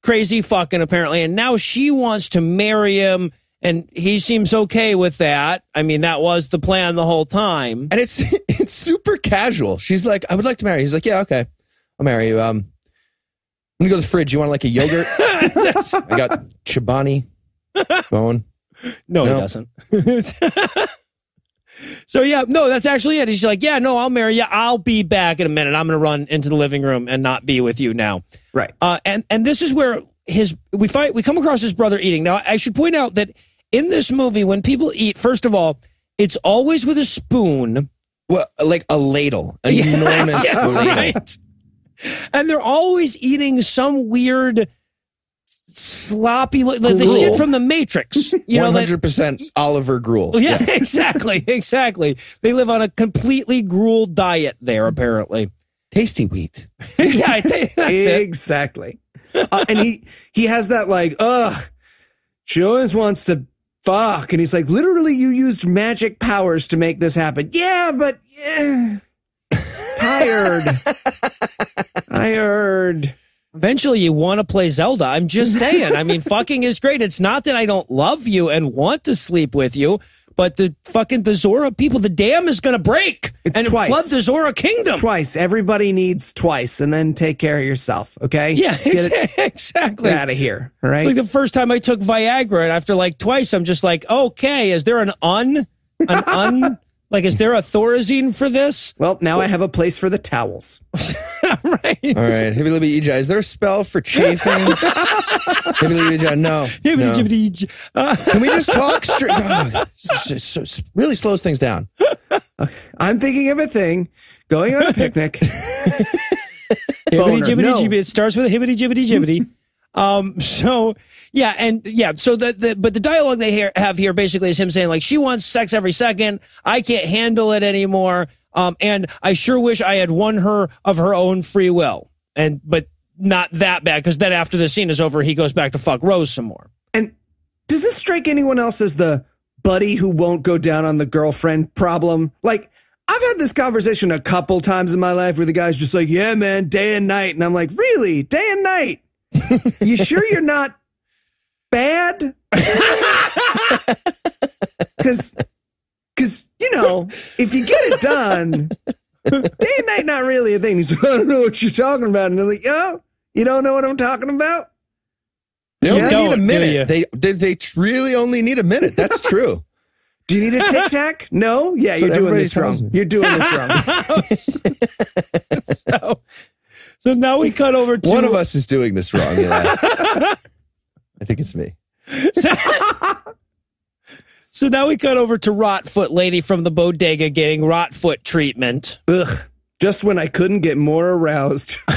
crazy fucking apparently and now she wants to marry him and he seems okay with that. I mean, that was the plan the whole time. And it's (laughs) it's super casual. She's like, I would like to marry. He's like, yeah, okay. I'll marry you. Um, I'm going to go to the fridge. You want like a yogurt? (laughs) I got Chobani going. No, No. he doesn't. (laughs) so yeah, no, that's actually it. He's like, yeah, no, I'll marry you. I'll be back in a minute. I'm going to run into the living room and not be with you now. Right. Uh, and and this is where his we find we come across his brother eating. Now I should point out that in this movie, when people eat, first of all, it's always with a spoon. Well, like a ladle, an (laughs) Yeah, enormous (laughs) yeah, ladle. right. And they're always eating some weird sloppy like the shit from the Matrix. You know, One that- hundred percent Oliver Gruel. Yeah, (laughs) exactly, exactly. They live on a completely gruel diet there, apparently. tasty wheat. (laughs) (laughs) yeah, I think that's it. exactly. Uh, and he he has that like, ugh, she always wants to fuck, and he's like, literally, you used magic powers to make this happen. Yeah, but yeah, tired, tired. Eventually, you want to play Zelda. I'm just saying. I mean, (laughs) fucking is great. It's not that I don't love you and want to sleep with you, but the fucking the Zora people, the dam is going to break It's and twice. flood the Zora kingdom. Twice. Everybody needs twice, and then take care of yourself. Okay. Yeah, Get (laughs) exactly. out of here. All right. It's like the first time I took Viagra, and after like twice, I'm just like, okay, is there an un, an un, (laughs) like, is there a Thorazine for this? well, now I have a place for the towels. (laughs) right. All right, Hibby Libby Ija. Is there a spell for chafing? (laughs) Hibby Libby Ija. No. no. Uh, Can we just talk straight? Oh, it's- it's- it's- really slows things down. (laughs) I'm thinking of a thing. Going on a picnic. hibbity jibbity No. jibbity. It starts with a hibbity jibbity jibbity. um. So yeah, and yeah. So the, the but the dialogue they hear, have here basically is him saying like she wants sex every second. I can't handle it anymore. Um. And I sure wish I had won her of her own free will. And but not that bad because then after the scene is over, he goes back to fuck Rose some more. And does this strike anyone else as the buddy who won't go down on the girlfriend problem? Like, I've had this conversation a couple times in my life where the guy's just like, yeah, man, day and night. And I'm like, really? Day and night? (laughs) you sure you're not bad? (laughs) (laughs) Because, because, you know, if you get it done, day and night not really a thing. He's like, I don't know what you're talking about. And they're like, oh, you don't know what I'm talking about? They only Yeah. need a minute. They, they they really only need a minute. That's true. (laughs) Do you need a tic tac? No? Yeah, you're what doing this wrong. me. You're doing this wrong. (laughs) So so now we cut over to One of us is doing this wrong. Eli. (laughs) I think it's me. So now we cut over to Rotfoot lady from the bodega getting Rotfoot treatment. Ugh. Just when I couldn't get more aroused. (laughs)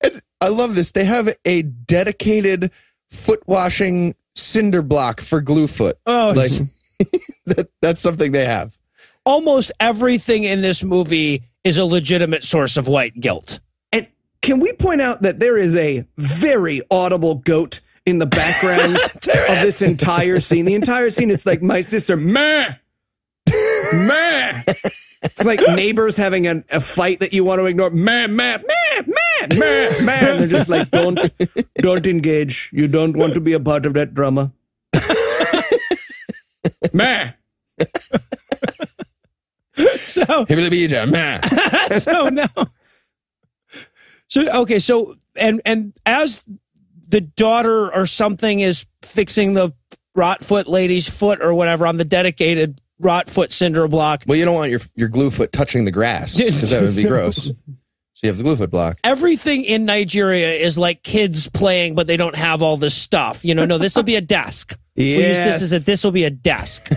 And I love this. They have a dedicated foot washing cinder block for glue foot. Oh, Like (laughs) that, that's something they have. almost everything in this movie is a legitimate source of white guilt. And can we point out that there is a very audible goat in the background (laughs) of this entire scene? The entire scene, it's like my sister, meh, meh. It's like neighbors having a, a fight that you want to ignore. Meh, meh, meh, meh, meh, meh. And they're just like, don't, don't engage. You don't want to be a part of that drama. (laughs) meh. (laughs) So Man. so now so okay so and and as the daughter or something is fixing the rot foot lady's foot or whatever on the dedicated rot foot cinder block. Well, you don't want your your glue foot touching the grass because that would be (laughs) gross. So you have the glue foot block. Everything in Nigeria is like kids playing, but they don't have all this stuff. You know, no, this will be a desk. (laughs) We'll use this Yes. as a this will be a desk.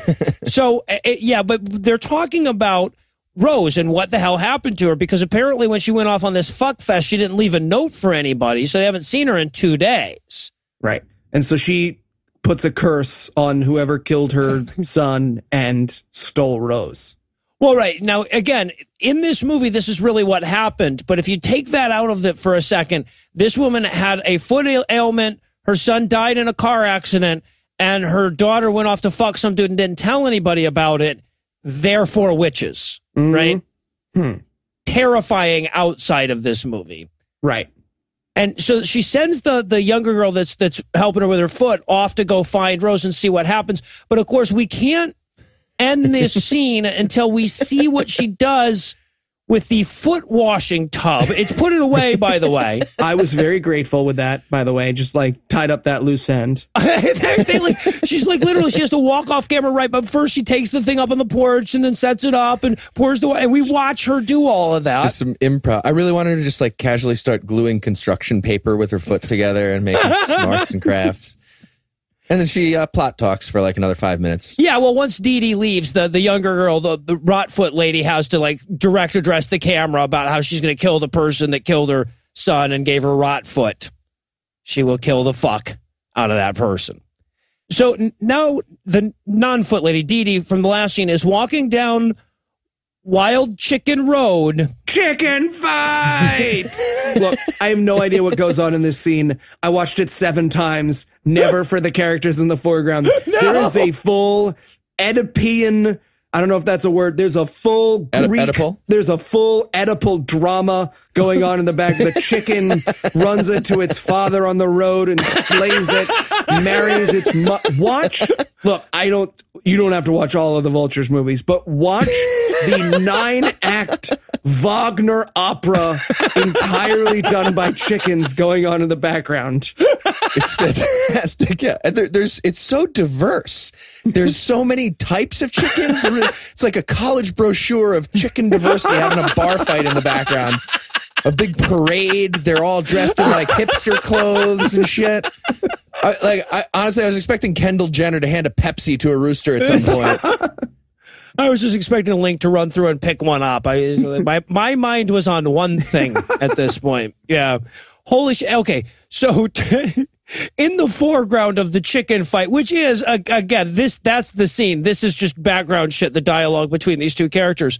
so uh, uh, yeah, but they're talking about Rose and what the hell happened to her because apparently when she went off on this fuck fest, she didn't leave a note for anybody, so they haven't seen her in two days. Right. And so she puts a curse on whoever killed her (laughs) son and stole Rose. Well, right now again in this movie, this is really what happened. But if you take that out of it for a second, this woman had a foot ailment. Her son died in a car accident, and her daughter went off to fuck some dude and didn't tell anybody about it. Therefore, witches, right? Hmm. Terrifying outside of this movie. Right. And so she sends the the younger girl that's that's helping her with her foot off to go find Rose and see what happens. But of course, we can't end this (laughs) scene until we see what she does with the foot washing tub. It's put it away, by the way. (laughs) I was very grateful with that, by the way. Just like tied up that loose end. (laughs) they, they like, she's like literally she has to walk off camera right, but first she takes the thing up on the porch and then sets it up and pours the wa- and we watch her do all of that. Just some improv. I really wanted to just like casually start gluing construction paper with her foot together and making (laughs) some arts and crafts. And then she uh, plot talks for like another five minutes. Yeah, well, once Dee Dee leaves, the, the younger girl, the, the Rotfoot lady, has to like direct address the camera about how she's going to kill the person that killed her son and gave her Rotfoot. She will kill the fuck out of that person. So now the non foot lady, Dee Dee, from the last scene, is walking down Wild Chicken Road. Chicken fight! (laughs) Look, I have no idea what goes on in this scene. I watched it seven times, never for the characters in the foreground. (laughs) There is a full Oedipian, I don't know if that's a word. There's a full Greek, Oedipal? there's a full Oedipal drama going on in the back. The chicken (laughs) runs into its father on the road and slays it, marries its mo- Watch. Look, I don't, you don't have to watch all of the Vultures movies, but watch the nine act Wagner opera entirely done by chickens going on in the background. It's fantastic. Yeah, and there, there's it's so diverse. There's so many types of chickens. It's like a college brochure of chicken diversity having a bar fight in the background. A big parade. They're all dressed in like hipster clothes and shit. I, like I, honestly, I was expecting Kendall Jenner to hand a Pepsi to a rooster at some point. I was just expecting a link to run through and pick one up. I my my mind was on one thing at this point. Yeah. Holy shit. Okay. So (laughs) in the foreground of the chicken fight, which is again this that's the scene. This is just background shit, the dialogue between these two characters.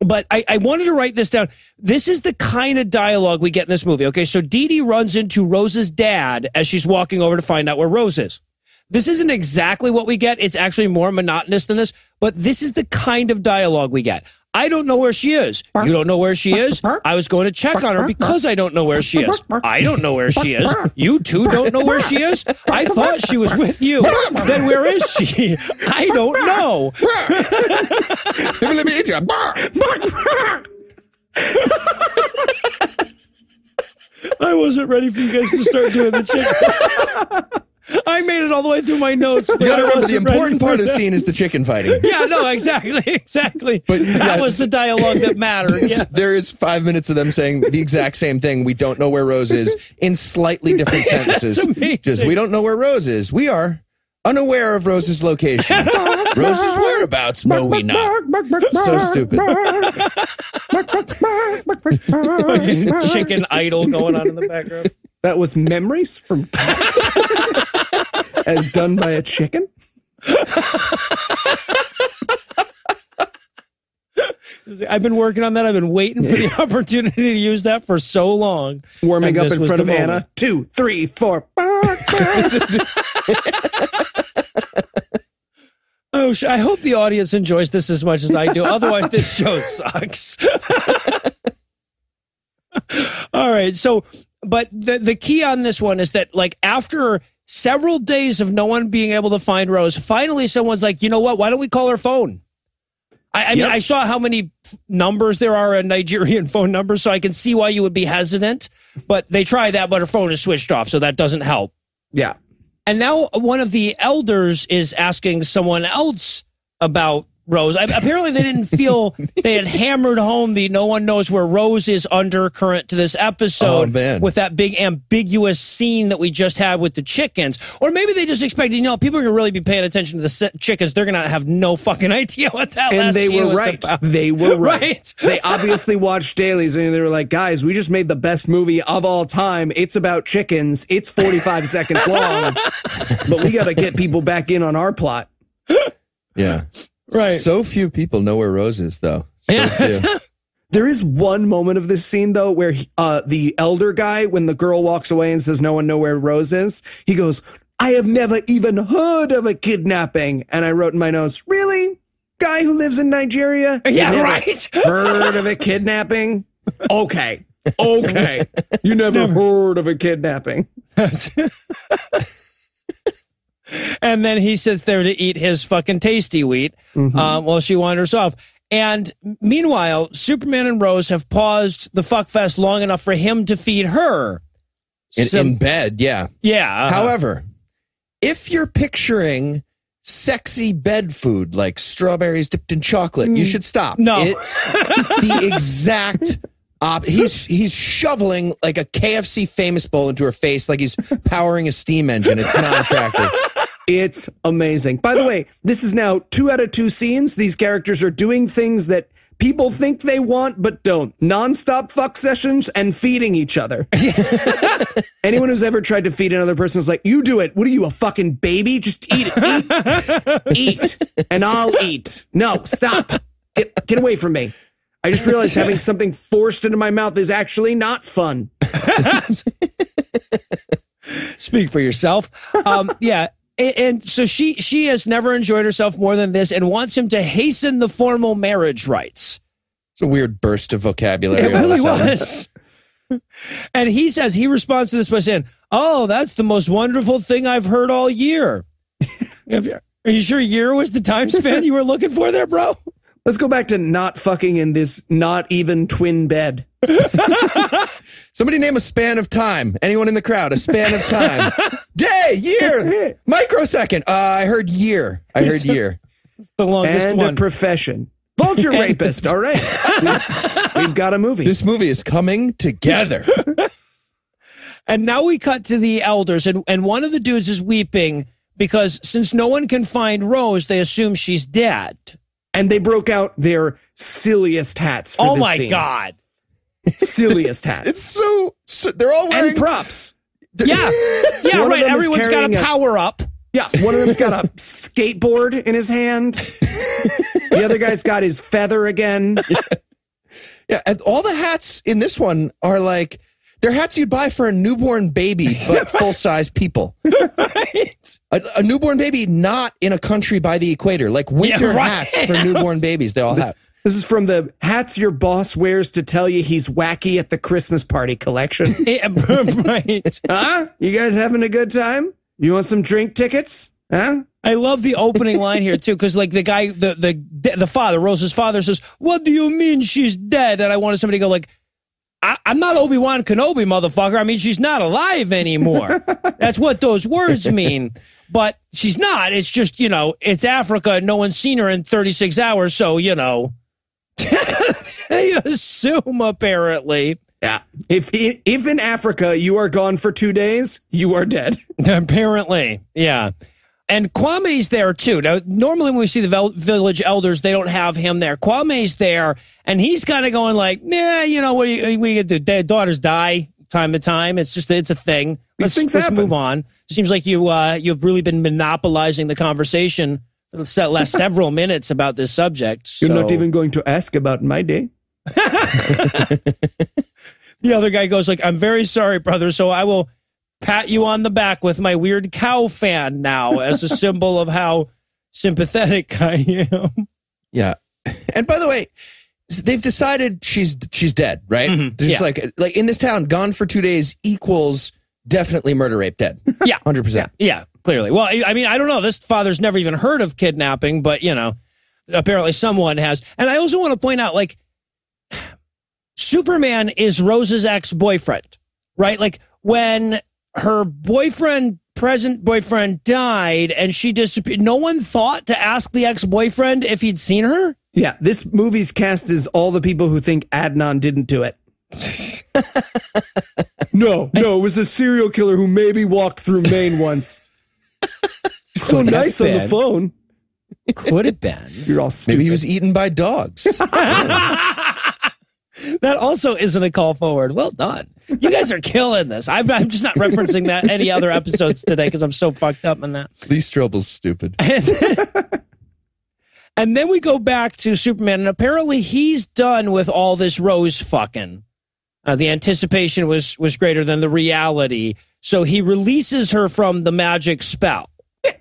But I, I wanted to write this down. This is the kind of dialogue we get in this movie. Okay, so Dee Dee runs into Rose's dad as she's walking over to find out where Rose is. This isn't exactly what we get. It's actually more monotonous than this, but this is the kind of dialogue we get. I don't know where she is. You don't know where she is. I was going to check on her because I don't know where she is. I don't know where she is. You two don't know where she is. I thought she was with you. Then where is she? I don't know. Let me hit you. I wasn't ready for you guys to start doing the chicken. (laughs) I made it all the way through my notes. You gotta remember the important part of the scene is the chicken fighting. (laughs) Yeah, no, exactly, (laughs) exactly. But, that was the dialogue that mattered. (laughs) Yeah. There is five minutes of them saying the exact same thing. We don't know where Rose is in slightly different sentences. Just we don't know where Rose is. We are unaware of Rose's location. Rose's whereabouts? No, we not. So stupid. Chicken idol going on in the background. That was memories from cats (laughs) as done by a chicken. I've been working on that. I've been waiting for the (laughs) opportunity to use that for so long. Warming up in front of moment. Anna. Two, three, four. (laughs) Oh, I hope the audience enjoys this as much as I do. Otherwise, this show sucks. All right. So, but the the key on this one is that like after several days of no one being able to find Rose, finally someone's like, you know what? Why don't we call her phone? I, I mean, I saw how many numbers there are in Nigerian (laughs) phone numbers, so I can see why you would be hesitant. But they try that, but her phone is switched off, so that doesn't help. Yeah. And now one of the elders is asking someone else about Rose. I, apparently, they didn't (laughs) feel they had hammered home the no one knows where Rose is undercurrent to this episode Oh, man. with that big ambiguous scene that we just had with the chickens. Or maybe they just expected, you know, people are going to really be paying attention to the chickens. They're going to have no fucking (laughs) idea what that and last they were right. about. They were right. (laughs) Right. they obviously watched dailies and they were like, guys, we just made the best movie of all time. It's about chickens. It's 45 seconds long, but we got to get people back in on our plot. Yeah. Right. So few people know where Rose is, though. So Yeah. (laughs) There is one moment of this scene though where he, uh, the elder guy, when the girl walks away and says, "No one know where Rose is," he goes, "I have never even heard of a kidnapping." And I wrote in my notes, "Really, guy who lives in Nigeria? (laughs) You Yeah, never right. (laughs) Heard of a kidnapping? Okay, okay, you never heard of a kidnapping." And then he sits there to eat his fucking tasty wheat um, while she wanders off. And meanwhile, Superman and Rose have paused the fuck fest long enough for him to feed her. In, Some- in bed, yeah. yeah. uh-huh. However, if you're picturing sexy bed food like strawberries dipped in chocolate, you should stop. No. It's the (laughs) exact op- he's he's shoveling like a KFC famous bowl into her face like he's powering a steam engine. It's not attractive. It's amazing. By the way, this is now two out of two scenes. These characters are doing things that people think they want but don't. Nonstop fuck sessions and feeding each other. (laughs) Anyone who's ever tried to feed another person is like, you do it. What are you, a fucking baby? Just eat it. Eat. eat. And I'll eat. No, stop. Get, get away from me. I just realized having something forced into my mouth is actually not fun. (laughs) Speak for yourself. Um, yeah. And, and so she she has never enjoyed herself more than this and wants him to hasten the formal marriage rites. It's a weird burst of vocabulary. It all of a really was. (laughs) and he says, he responds to this by saying, Oh, that's the most wonderful thing I've heard all year. (laughs) Are you sure year was the time span you were looking for there, bro? Let's go back to not fucking in this not even twin bed. (laughs) Somebody name a span of time. Anyone in the crowd? A span of time. Day, year, microsecond. Uh, I heard year. I heard year. It's The longest and one. a profession. (laughs) Vulture rapist. All right. (laughs) We've got a movie. This movie is coming together. (laughs) and now we cut to the elders, and, and one of the dudes is weeping because since no one can find Rose, they assume she's dead. and they broke out their silliest hats. For Oh this my scene. God. Silliest hats. It's so, so they're all wearing and props. Yeah. (laughs) Yeah, One right. Everyone's got a a- power up. Yeah, one of them's got a (laughs) skateboard in his hand. The other guy's got his feather again. Yeah, and all the hats in this one are like they're hats you'd buy for a newborn baby, but (laughs) full size people. Right. A, a newborn baby not in a country by the equator, like winter Yeah, right. hats for newborn babies. They all have. This is from the hats your boss wears to tell you he's wacky at the Christmas party collection. (laughs) Yeah, right. (laughs) huh? You guys having a good time? You want some drink tickets? Huh? I love the opening line here too, because like the guy, the the the father, Rose's father says, "What do you mean she's dead?" And I wanted somebody to go like, I, "I'm not Obi Wan Kenobi, motherfucker. I mean she's not alive anymore. (laughs) That's what those words mean." But she's not. It's just you know, it's Africa. No one's seen her in 36 hours, so you know. They assume apparently. Yeah. If if in Africa you are gone for two days, you are dead. (laughs) Apparently, yeah. And Kwame's there too. Now, normally when we see the village elders, they don't have him there. Kwame's there, and he's kind of going like, "Yeah, you know what? do you- We get the dead daughters die time to time. It's just it's a thing. Let's, let's happen. move on." Seems like you uh, you've really been monopolizing the conversation last several (laughs) minutes about this subject. You're not even going to ask about my day. (laughs) The other guy goes like, "I'm very sorry, brother. So I will pat you on the back with my weird cow fan now as a symbol of how sympathetic (laughs) I am." Yeah. And by the way, they've decided she's she's dead, right? Mhm. Just Yeah. like like in this town, gone for two days equals definitely murder rape dead. Yeah, Hundred percent. yeah, clearly. Well, I I mean, I don't know. This father's never even heard of kidnapping, but you know, apparently someone has. And I also want to point out, like, Superman is Rose's ex-boyfriend, right? Like when her boyfriend present boyfriend died and she disappeared. No one thought to ask the ex boyfriend if he'd seen her. Yeah, this movie's cast is all the people who think Adnan didn't do it. (laughs) no, no, it was a serial killer who maybe walked through Maine once. (laughs) so Could nice on the been. phone. Could have been. (laughs) You're all stupid. Maybe he was eaten by dogs. (laughs) That also isn't a call forward. Well done. You guys are killing this. I'm, I'm just not referencing that any other episodes today because I'm so fucked up in that. Lee Strobel's stupid. And then we go back to Superman, and apparently he's done with all this rose fucking. Uh, the anticipation was was greater than the reality, so he releases her from the magic spell.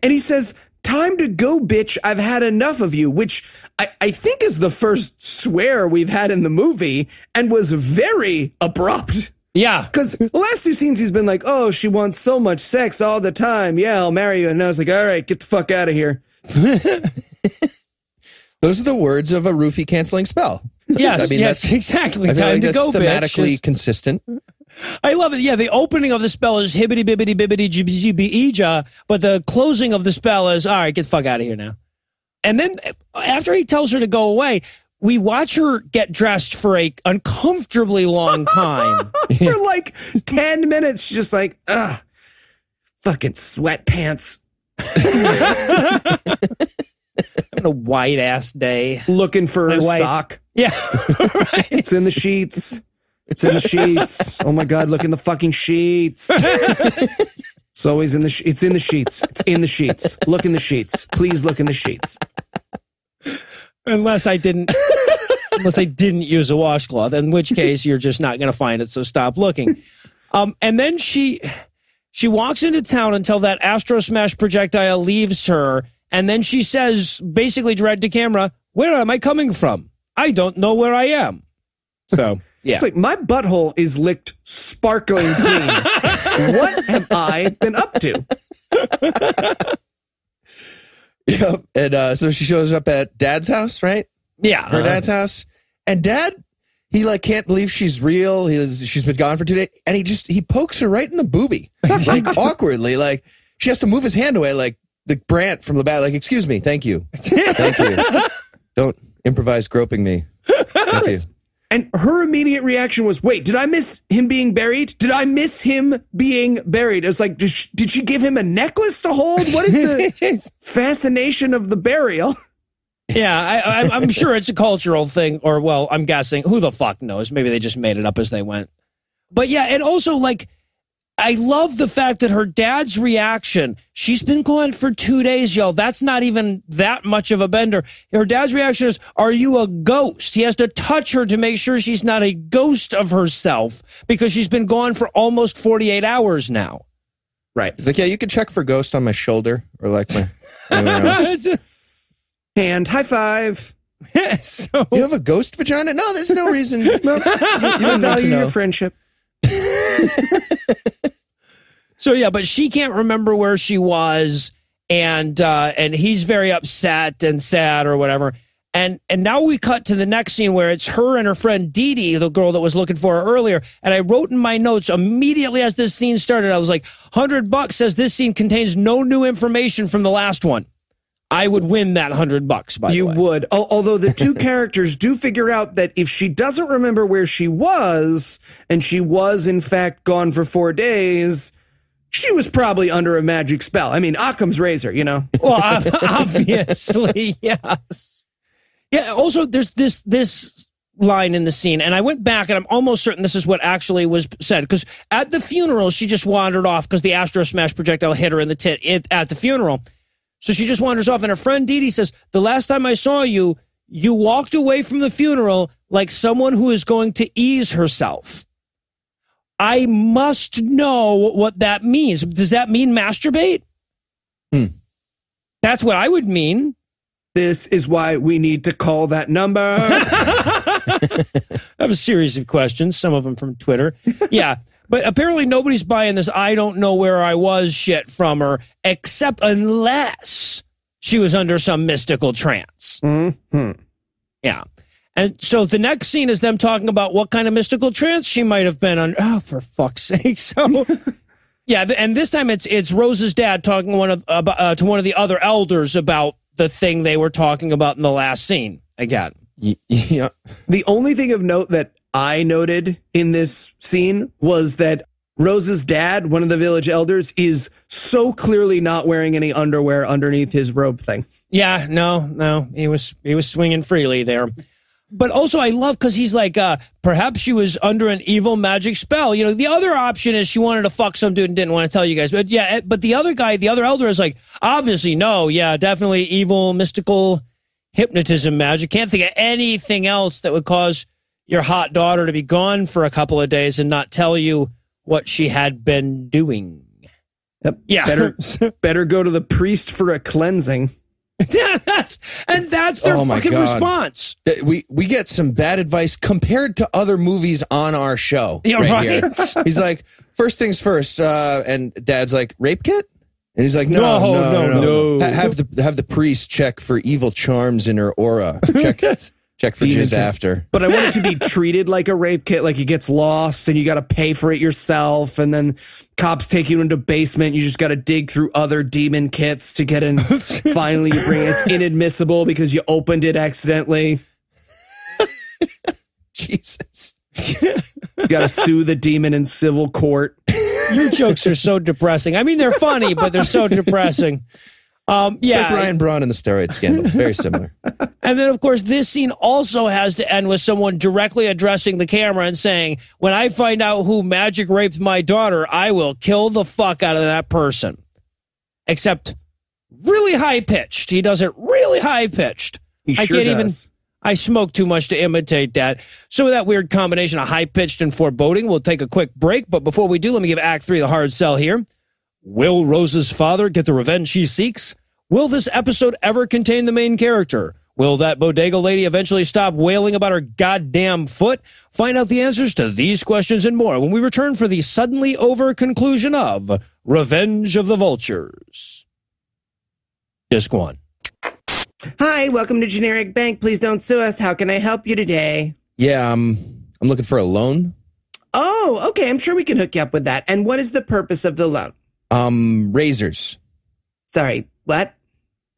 And he says, Time to go, bitch. I've had enough of you, which I, I think is the first swear we've had in the movie and was very abrupt. Yeah, Because the last two scenes, he's been like, oh, she wants so much sex all the time. Yeah, I'll marry you. And I was like, all right, get the fuck out of here. (laughs) Those are the words of a roofie canceling spell. yes, I mean, yes, that's- (laughs) exactly. I feel Time like to that's go, bitch. thematically Just- consistent. I love it. Yeah, the opening of the spell is hibbity bibbity bibbity jibby jibby but the closing of the spell is all right. Get the fuck out of here now. And then uh, after he tells her to go away, we watch her get dressed for a uncomfortably long time. (laughs) For like 10 minutes, she's just like, ugh, fucking sweatpants. (laughs) a white ass day. Looking for My a wife. sock. Yeah, (laughs) right. It's in the sheets. It's in the sheets. Oh my God, look in the fucking sheets. It's always in the, sh- it's in the sheets. It's in the sheets. Look in the sheets. Please look in the sheets. Unless I didn't, unless I didn't use a washcloth, in which case you're just not going to find it. So stop looking. Um, and then she, she walks into town until that Astrosmash projectile leaves her, and then she says, basically direct to camera, "Where am I coming from? I don't know where I am." So yeah, It's like my butthole is licked sparkling clean. (laughs) what have I been up to? Yep. And uh, so she shows up at dad's house, right? yeah. Her dad's house. And dad, he like can't believe she's real. He's she's been gone for two days. And he just, he pokes her right in the booby, (laughs) like awkwardly. Like she has to move his hand away, like the Brant from the back, like, excuse me, thank you. (laughs) Thank you. Don't improvise groping me. Thank you. And her immediate reaction was, wait, did I miss him being buried? Did I miss him being buried? It was like, did she, did she give him a necklace to hold? What is the (laughs) fascination of the burial? Yeah, I, I, I'm sure it's a cultural thing, or well, I'm guessing. Who the fuck knows? Maybe they just made it up as they went. But yeah, and also like, I love the fact that her dad's reaction. She's been gone for two days, y'all. That's not even that much of a bender. Her dad's reaction is, "Are you a ghost?" He has to touch her to make sure she's not a ghost of herself because she's been gone for almost 48 hours now. Right. He's like, yeah, you can check for ghost on my shoulder or like my. (laughs) Hand, high five. (laughs) (laughs) so You have a ghost vagina? No, there's no reason. No, you, you value know. your friendship. So yeah, but she can't remember where she was, and uh, and he's very upset and sad or whatever. And and now we cut to the next scene where it's her and her friend Dee Dee, the girl that was looking for her earlier. And I wrote in my notes immediately as this scene started, I was like, hundred bucks says this scene contains no new information from the last one. I would win that hundred bucks. By You the way, would. Al- Although the two (laughs) characters do figure out that if she doesn't remember where she was, and she was in fact gone for four days, she was probably under a magic spell. I mean, Occam's razor, you know? (laughs) Well, obviously, (laughs) yes. Yeah. Also, there's this this line in the scene, and I went back, and I'm almost certain this is what actually was said. Because at the funeral, she just wandered off because the Astrosmash projectile hit her in the tit at the funeral. So she just wanders off, and her friend Dee Dee says, "The last time I saw you, you walked away from the funeral like someone who is going to ease herself." I must know what that means. Does that mean masturbate? Hmm. That's what I would mean. This is why we need to call that number. (laughs) I have a series of questions, some of them from Twitter. Yeah. (laughs) But apparently nobody's buying this I don't know where I was shit from her, except unless she was under some mystical trance. Mhm. Yeah. And so the next scene is them talking about what kind of mystical trance she might have been on. Oh, for fuck's sake. (laughs) So, Yeah, and this time it's it's Rose's dad talking one of uh, to one of the other elders about the thing they were talking about in the last scene again. (laughs) Yeah. The only thing of note that I noted in this scene was that Rose's dad, one of the village elders, is so clearly not wearing any underwear underneath his robe thing. Yeah, no, no, he was he was swinging freely there. But also, I love because he's like, uh, perhaps she was under an evil magic spell. You know, the other option is she wanted to fuck some dude and didn't want to tell you guys. But yeah, eh, but the other guy, the other elder is like, obviously, no, yeah, definitely evil, mystical hypnotism magic. Can't think of anything else that would cause your hot daughter to be gone for a couple of days and not tell you what she had been doing. Yep. Yeah. Better (laughs) better go to the priest for a cleansing. (laughs) That's, and that's their Oh fucking God. response. We we get some bad advice compared to other movies on our show. Yeah, here. right. (laughs) He's like, first things first, uh, and Dad's like, rape kit, and he's like, no, No, no, no, no, no. Ha- have the have the priest check for evil charms in her aura. Check check for Demon jizz after. But I want it to be treated like a rape kit, like it gets lost and you got to pay for it yourself. And then cops take you into basement. You just got to dig through other demon kits to get in. (laughs) Finally, you bring it. It's inadmissible because you opened it accidentally. Jesus. You got to sue the demon in civil court. Your jokes are so depressing. I mean, they're funny, but they're so depressing. Um, It's yeah. like Ryan Braun in the steroid scandal. Very similar. (laughs) (laughs) And then, of course, this scene also has to end with someone directly addressing the camera and saying, When I find out who magic raped my daughter, I will kill the fuck out of that person. Except really high pitched. He does it really high pitched. He I can't even. I smoke too much to imitate that. So with that weird combination of high pitched and foreboding, we'll take a quick break. But before we do, let me give Act Three the hard sell here. Will Rose's father get the revenge she seeks? Will this episode ever contain the main character? Will that bodega lady eventually stop wailing about her goddamn foot? Find out the answers to these questions and more when we return for the suddenly over conclusion of Revenge of the Vultures. Disc one. Hi, welcome to Generic Bank. Please don't sue us. How can I help you today? Yeah, um, I'm looking for a loan. Oh, okay. I'm sure we can hook you up with that. And what is the purpose of the loan? Um, razors. Sorry, what?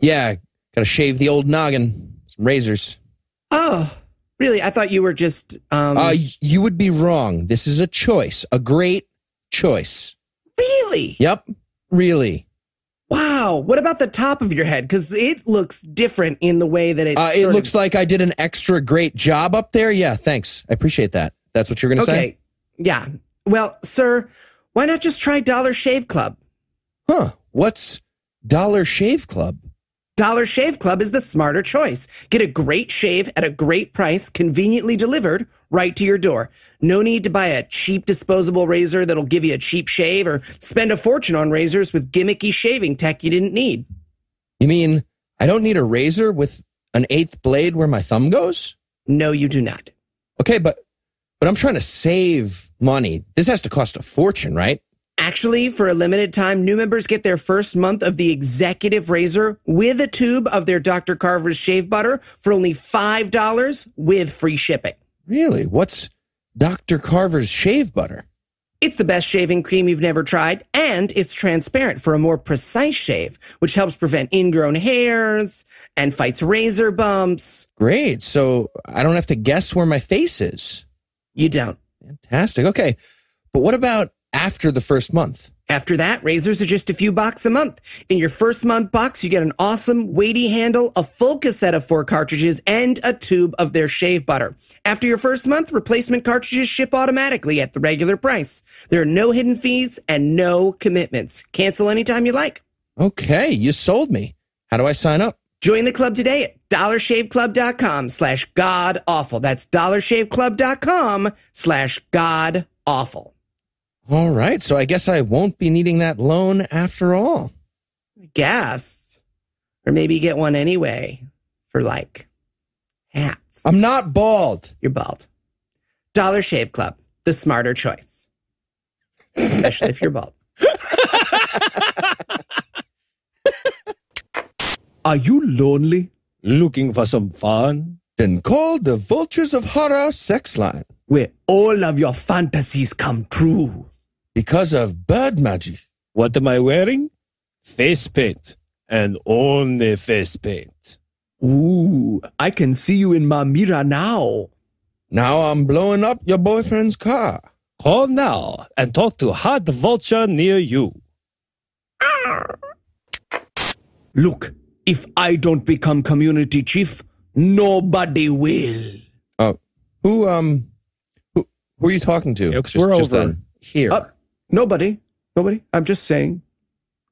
Yeah, gotta shave the old noggin. Some razors. Oh, really? I thought you were just um Uh, you would be wrong. This is a choice, a great choice. really? Yep, really. Wow. What about the top of your head? Because it looks different in the way that it. Uh, it sort of- looks like I did an extra great job up there. Yeah, thanks. I appreciate that. That's what you're gonna okay. say? Yeah. Well, sir, why not just try Dollar Shave Club? Huh? What's Dollar Shave Club? Dollar Shave Club is the smarter choice. Get a great shave at a great price, conveniently delivered right to your door. No need to buy a cheap disposable razor that'll give you a cheap shave or spend a fortune on razors with gimmicky shaving tech you didn't need. You mean I don't need a razor with an eighth blade where my thumb goes? No, you do not. Okay, but but I'm trying to save money. This has to cost a fortune, right? Actually, for a limited time, new members get their first month of the executive razor with a tube of their Dr. Carver's shave butter for only $5 with free shipping. Really? What's Dr. Carver's shave butter? It's the best shaving cream you've never tried, and it's transparent for a more precise shave, which helps prevent ingrown hairs and fights razor bumps. Great. So I don't have to guess where my face is. You don't. Fantastic. Okay. But what about after the first month? After that, razors are just a few bucks a month. In your first month box, you get an awesome weighty handle, a full cassette of four cartridges, and a tube of their shave butter. After your first month, replacement cartridges ship automatically at the regular price. There are no hidden fees and no commitments. Cancel anytime you like. Okay, you sold me. How do I sign up? Join the club today at dollarshaveclub.com slash god awful. That's dollarshaveclub.com slash god awful. All right. So I guess I won't be needing that loan after all. Guess. Or maybe get one anyway for like hats. I'm not bald. You're bald. Dollar Shave Club, the smarter choice. Especially if you're bald. (laughs) Are you lonely? Looking for some fun? Then call the Vultures of Horror sex line. Where all of your fantasies come true. Because of bird magic. What am I wearing? Face paint. And only face paint. Ooh, I can see you in my mirror now. Now I'm blowing up your boyfriend's car. Call now and talk to Hot Vulture near you. Look, if I don't become community chief, nobody will. Oh, who um, who, who are you talking to? Yeah, 'cause we're over the- here. Uh, nobody. Nobody. I'm just saying.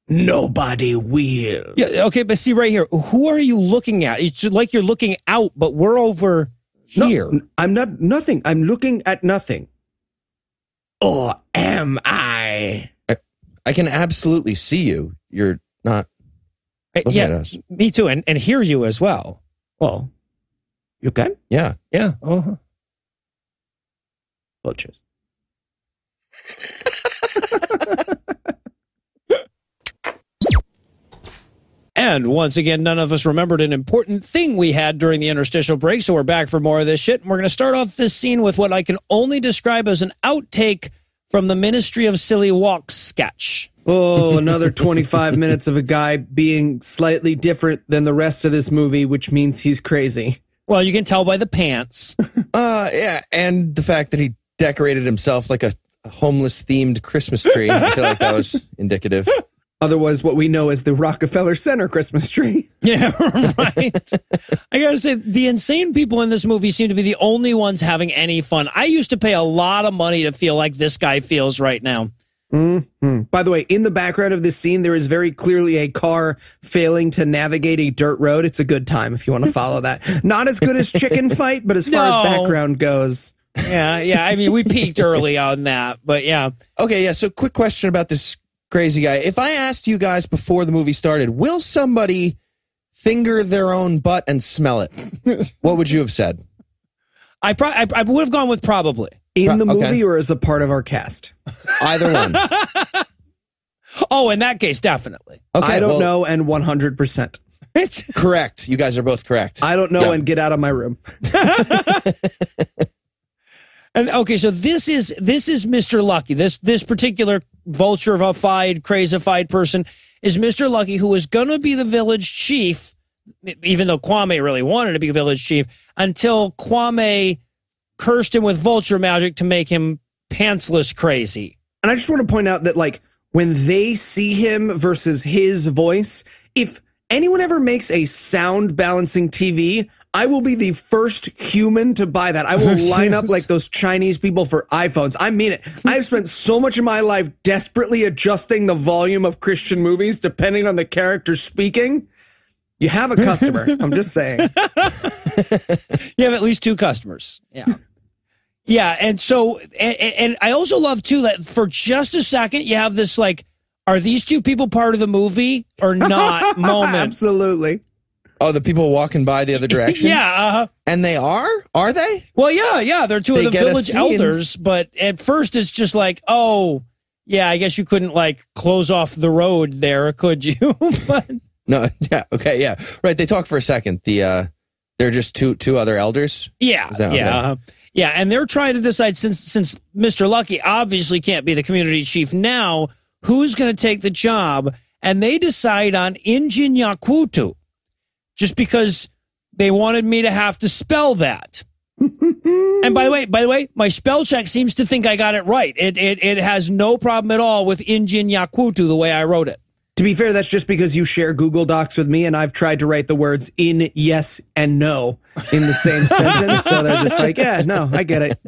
Nobody will. yeah, okay, but see right here, who are you looking at? It's like you're looking out, but we're over No, here. n- I'm not nothing. I'm looking at nothing. Or am I? I can absolutely see you. You're not. Uh, Look yeah, at us. me too, and and hear you as well. Well, you can. Yeah. Yeah. Uh-huh. Vultures. And once again, none of us remembered an important thing we had during the interstitial break, so we're back for more of this shit. And we're going to start off this scene with what I can only describe as an outtake from the Ministry of Silly Walks sketch. Oh, (laughs) another 25 minutes of a guy being slightly different than the rest of this movie, which means he's crazy. Well, you can tell by the pants. (laughs) Uh, yeah, and the fact that he decorated himself like a homeless themed Christmas tree. I feel like that was (laughs) indicative. Otherwise, what we know as the Rockefeller Center Christmas tree. (laughs) Yeah, right. I gotta say, the insane people in this movie seem to be the only ones having any fun. I used to pay a lot of money to feel like this guy feels right now. Mhm. By the way, in the background of this scene, there is very clearly a car failing to navigate a dirt road. It's a good time if you want to follow that. Not as good as Chicken (laughs) Fight, but as far No. as background goes, Yeah, yeah. I mean, we peaked early on that, but yeah. Okay, yeah. So, quick question about this crazy guy. If I asked you guys before the movie started, will somebody finger their own butt and smell it? (laughs) what would you have said? I, pro- I, I would have gone with probably. in the Pro- okay. movie or as a part of our cast. Either one. (laughs) Oh, in that case, definitely. Okay, I don't well, know, and 100%. It's, (laughs) Correct. You guys are both correct. I don't know, Yeah. and get out of my room. And okay, so this is this is Mr. Lucky. This this particular vulture-ified, crazified person is Mr. Lucky, who was going to be the village chief, even though Kwame really wanted to be village chief, until Kwame cursed him with vulture magic to make him pantsless crazy. And I just want to point out that, like, when they see him versus his voice, if anyone ever makes a sound balancing TV, I will be the first human to buy that. I will (laughs) line up like those Chinese people for iPhones. I mean it. I've spent so much of my life desperately adjusting the volume of Christian movies depending on the character speaking. You have a customer. (laughs) I'm just saying. (laughs) You have at least two customers. Yeah. Yeah. And so, and, and I also love too that for just a second, you have this like, are these two people part of the movie or not moment? Absolutely. Oh, the people walking by the other (laughs) direction? Yeah. Uh, And they are? Are they? well, yeah, yeah. They're two They of the get a village scene. elders, but at first it's just like, oh, yeah, I guess you couldn't like close off the road there, could you? (laughs) but No. (laughs) Yeah. Okay. Yeah. Right. They talk for a second. The, uh, they're just two, two other elders. Yeah, Is that- yeah, okay. uh-huh. yeah, and they're trying to decide since since Mr. Lucky obviously can't be the community chief now, who's going to take the job, and they decide on Injin Yakutu, just because they wanted me to have to spell that. (laughs) and by the way, by the way, my spell check seems to think I got it right. It it it has no problem at all with Injin Yakutu the way I wrote it. To be fair, that's just because you share Google Docs with me and I've tried to write the words in, yes, and no in the same (laughs) sentence. So they're just like, yeah, no, I get it.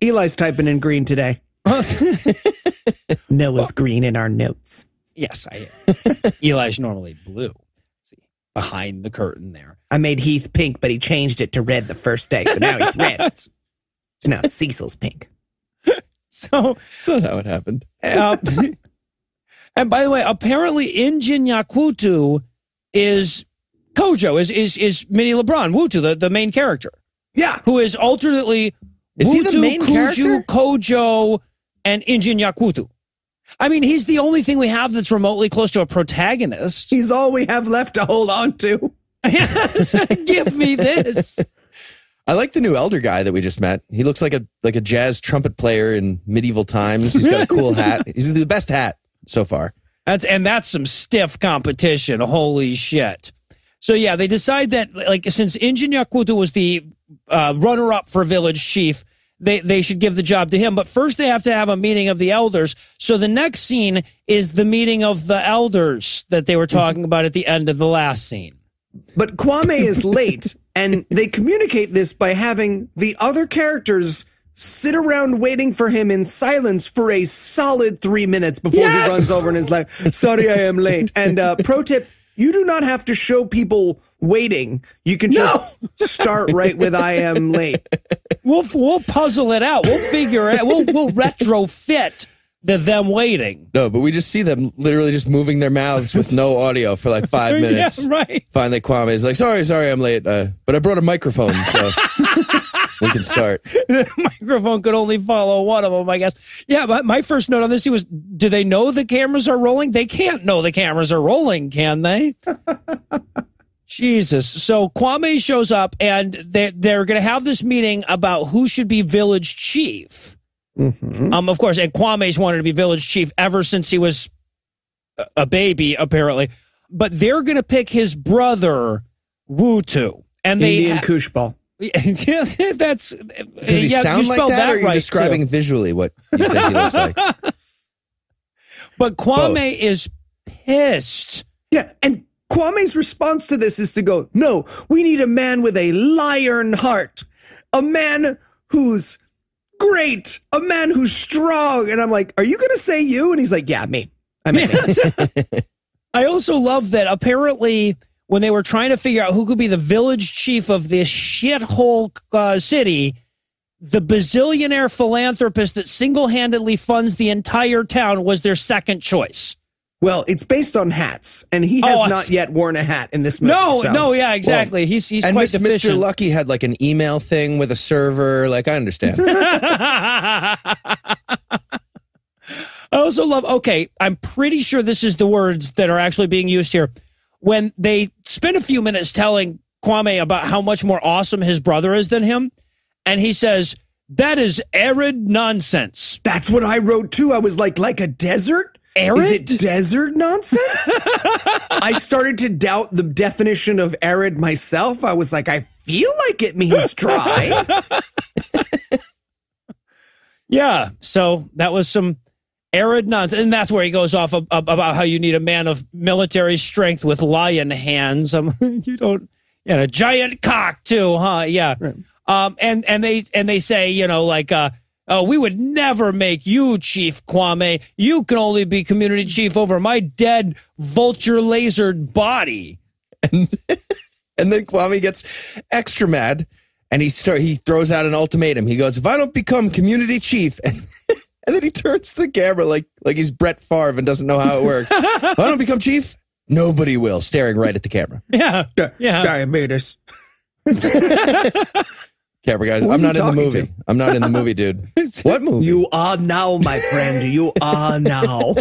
Eli's typing in green today. (laughs) Noah's green in our notes. yes, I am. Eli's normally blue. Behind the curtain there. I made Heath pink, but he changed it to red the first day. So now he's red. (laughs) So now Cecil's pink. (laughs) So That's not how it happened. Uh, (laughs) and by the way, apparently Injin Yakutu is Kojo, is is is Minnie LeBron, Wutu, the, the main character, Yeah. who is alternately Is he the main Kuju, character? Kojo, and Injin Yakutu. I mean, he's the only thing we have that's remotely close to a protagonist. He's all we have left to hold on to. (laughs) Give me this. I like the new elder guy that we just met. He looks like a like a jazz trumpet player in medieval times. He's got a cool (laughs) hat. He's the best hat so far. That's and that's some stiff competition. Holy shit! So yeah, they decide that like since Injin Yakutu was the uh, runner up for village chief, they they should give the job to him. But first, they have to have a meeting of the elders. So the next scene is the meeting of the elders that they were talking about at the end of the last scene. But Kwame is (laughs) late, and they communicate this by having the other characters sit around waiting for him in silence for a solid three minutes before Yes! he runs over and is like, "Sorry, I am late." And uh, pro tip: you do not have to show people waiting. You can just (laughs) start right with "I am late." We'll we'll puzzle it out. We'll figure it. We'll we'll retrofit the them waiting. No, but we just see them literally just moving their mouths with no audio for like five (laughs) minutes. Yeah, right. Finally, Kwame is like, "Sorry, sorry, I'm late, uh, but I brought a microphone, so (laughs) we can start." (laughs) the microphone could only follow one of them, I guess. Yeah, but my first note on this was do they know the cameras are rolling? They can't know the cameras are rolling, can they? (laughs) Jesus. So Kwame shows up and they're, they're going to have this meeting about who should be village chief. Um, of course, and Kwame's wanted to be village chief ever since he was a- baby, apparently. But they're going to pick his brother, Wutu. And they Indian ha- koosh ball. yes, that's. Does he yeah, sound you like spelled that, or are you right, describing too. visually what you think he looks like? (laughs) But Kwame Both. is pissed. Yeah, and Kwame's response to this is to go, no, we need a man with a lion heart, a man who's great, a man who's strong. And I'm like, are you going to say you? And he's like, yeah, me. I mean, (laughs) I also love that apparently when they were trying to figure out who could be the village chief of this shithole uh, city, the bazillionaire philanthropist that single handedly funds the entire town was their second choice. well, it's based on hats, and he has Oh, not yet worn a hat in this movie. No, so- no, yeah, exactly. he's he's and quite Mis- Mr. deficient. Lucky had like an email thing with a server. Like I understand. (laughs) I also love, okay, I'm pretty sure this is the words that are actually being used here. When they spend a few minutes telling Kwame about how much more awesome his brother is than him, and he says, that is arid nonsense. That's what I wrote too. I was like, like a desert? Arid? Is it desert nonsense? (laughs) I started to doubt the definition of arid myself. I was like, I feel like it means dry. (laughs) Yeah. So that was some arid nuns. And that's where he goes off ab- ab- about how you need a man of military strength with lion hands. Um, (laughs) you don't, and a giant cock too, huh? Yeah. Um, and, and they, and they say, you know, like, uh, Oh, we would never make you chief, Kwame. You can only be community chief over my dead vulture lasered body. and (laughs) then Kwame gets extra mad, and he start he throws out an ultimatum. He goes, "If I don't become community chief," (laughs) and, and then he turns to the camera like like he's Brett Favre and doesn't know how it works. (laughs) if I don't become chief, nobody will. Staring right at the camera. Yeah. Yeah. Diabetes. (laughs) Camera guys, Who are I'm you not in the talking movie. to? I'm not in the movie, dude. (laughs) what movie? You are now, my friend. You are now.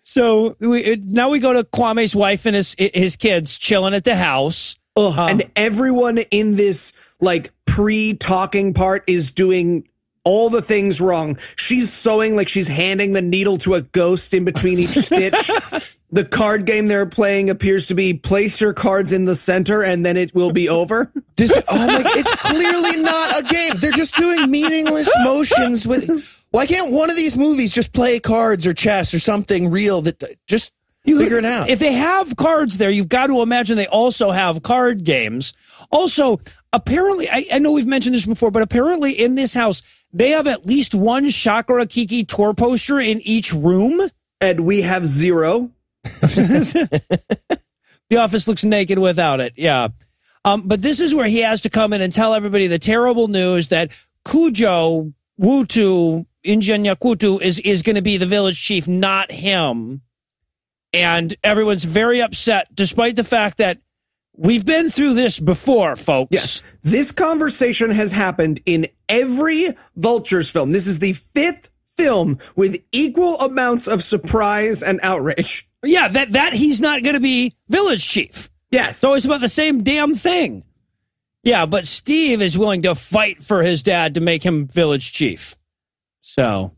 So we, it, now we go to Kwame's wife and his his kids chilling at the house. Ugh, and um, everyone in this like pre-talking part is doing all the things wrong. She's sewing like she's handing the needle to a ghost in between each (laughs) stitch. The card game they're playing appears to be place your cards in the center and then it will be over. This, oh my! It's clearly not a game. They're just doing meaningless motions with. Why can't one of these movies just play cards or chess or something real that just you, figure it out? If they have cards there, you've got to imagine they also have card games. Also, apparently, I, I know we've mentioned this before, but apparently in this house, they have at least one Chakra Kiki tour poster in each room. And we have zero. (laughs) The office looks naked without it. Yeah. Um, but this is where he has to come in and tell everybody the terrible news that Kujo Wutu Injanyakutu is, is going to be the village chief, not him. And everyone's very upset, despite the fact that we've been through this before, folks. Yes. This conversation has happened in every Vultures film. This is the fifth film with equal amounts of surprise and outrage. Yeah, that, that he's not going to be village chief. Yes. So it's about the same damn thing. Yeah, but Steve is willing to fight for his dad to make him village chief. So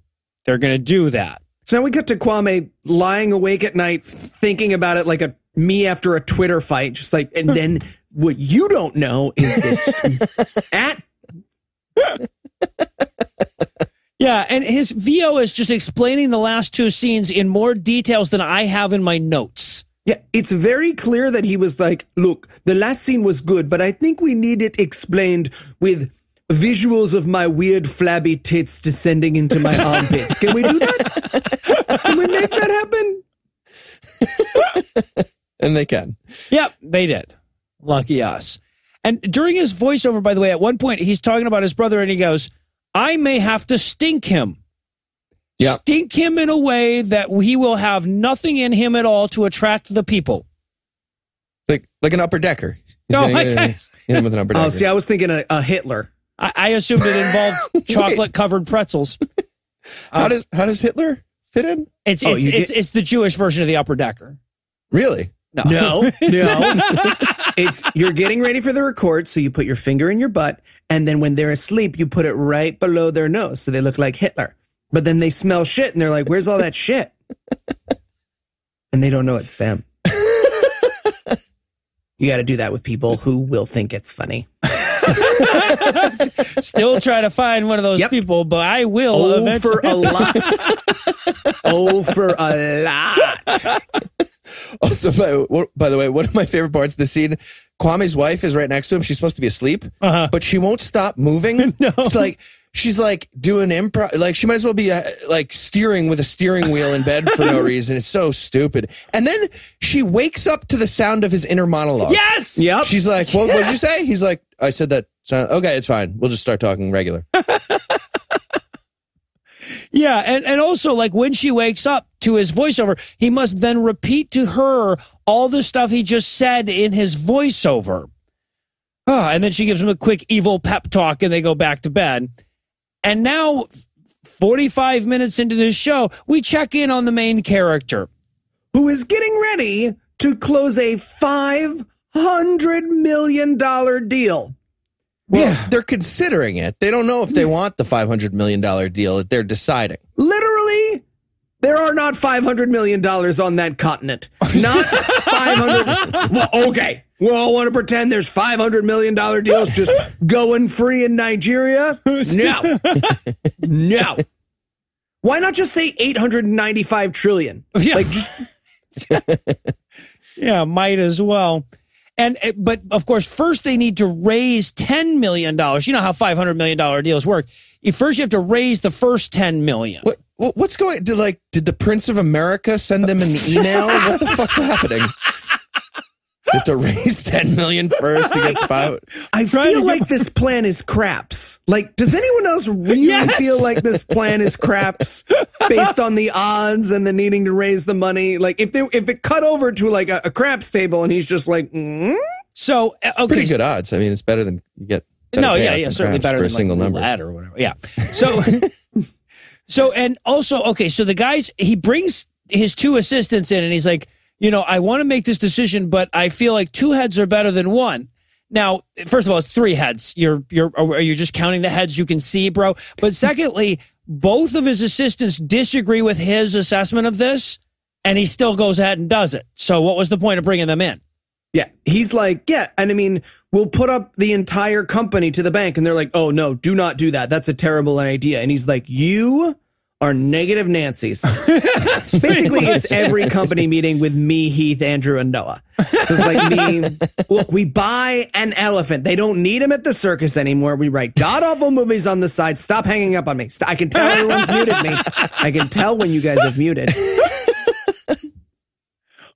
they're going to do that. So now we cut to Kwame lying awake at night, thinking about it like a me after a Twitter fight, just like, and then (laughs) what you don't know is this (laughs) at (laughs) Yeah, and his VO is just explaining the last two scenes in more details than I have in my notes. Yeah, it's very clear that he was like, look, the last scene was good, but I think we need it explained with visuals of my weird flabby tits descending into my armpits. Can we do that? (laughs) Can we make that happen? (laughs) And they can. Yep, they did. Lucky us. And during his voiceover, by the way, at one point he's talking about his brother and he goes, I may have to stink him. Yeah. Stink him in a way that he will have nothing in him at all to attract the people. Like like an upper decker. He's (laughs) No, gonna I- get him- with an upper oh, decker. Oh, see, I was thinking a, a Hitler. I, I assumed it involved (laughs) chocolate covered pretzels. (laughs) how um, does how does Hitler fit in? It's Oh, it's, you it's, it's the Jewish version of the upper decker. Really? No. No, (laughs) no. (laughs) it's you're getting ready for the record, so you put your finger in your butt, and then when they're asleep, you put it right below their nose, so they look like Hitler. But then they smell shit, and they're like, "Where's all that shit?" (laughs) And they don't know it's them. You got to do that with people who will think it's funny. Still try to find one of those Yep. people, but I will Oh, eventually. for a lot. Oh, for a lot. (laughs) Also, by, by the way, one of my favorite parts of the scene, Kwame's wife is right next to him. She's supposed to be asleep, Uh-huh. but she won't stop moving. (laughs) no. She's like she's like doing improv. Like she might as well be uh, like steering with a steering wheel in bed for no (laughs) reason. It's so stupid. And then she wakes up to the sound of his inner monologue. yes! Yep. She's like, "What did you say?" He's like, "I said that." Sound- okay, it's fine. We'll just start talking regular. Yeah, and, and also like when she wakes up to his voiceover, he must then repeat to her all the stuff he just said in his voiceover. Ah, and then she gives him a quick evil pep talk and they go back to bed. And now 45 minutes into this show, we check in on the main character. Who is getting ready to close a $500 million deal. Well, they're considering it. They don't know if they want the five hundred million dollar deal. That they're deciding. Literally, there are not $500 million on that continent. Not (laughs) 500. well, okay. We all want to pretend there's $500 million deals just going free in Nigeria? No. No. Why not just say 895 trillion? Yeah. Like, just, (laughs) Yeah, might as well. And uh, but of course, first they need to raise ten million dollars. You know how five hundred million dollar deals work. First you have to raise the first ten million. What, what what's going? Did like did the Prince of America send them an email? what the fuck's happening? (laughs) You have to raise ten million first to get (laughs) to five. I feel get like this plan is craps. Like, does anyone else really Yes! feel like this plan is craps based on the odds and the needing to raise the money? Like, if they if it cut over to like a, a craps table and he's just like, mm? So uh, okay, Pretty good odds. I mean, it's better than you get. better no, yeah, payouts yeah, than certainly perhaps better for than a single like number. roulette or whatever. Yeah. So, (laughs) so and also okay, so the guys he brings his two assistants in, and he's like, you know, I want to make this decision, but I feel like two heads are better than one. Now, first of all, it's three heads. You're you're are you just counting the heads you can see, bro? But secondly, both of his assistants disagree with his assessment of this, and he still goes ahead and does it. So, what was the point of bringing them in? yeah, he's like, yeah, and I mean, we'll put up the entire company to the bank, and they're like, oh no, do not do that. That's a terrible idea. And he's like, you are negative Nancy's. (laughs) Basically, it's every company meeting with me, Heath, Andrew, and Noah. It's like me. (laughs) Look, we buy an elephant. They don't need him at the circus anymore. We write god awful movies on the side. Stop hanging up on me. I can tell everyone's muted me. I can tell when you guys have muted. (laughs)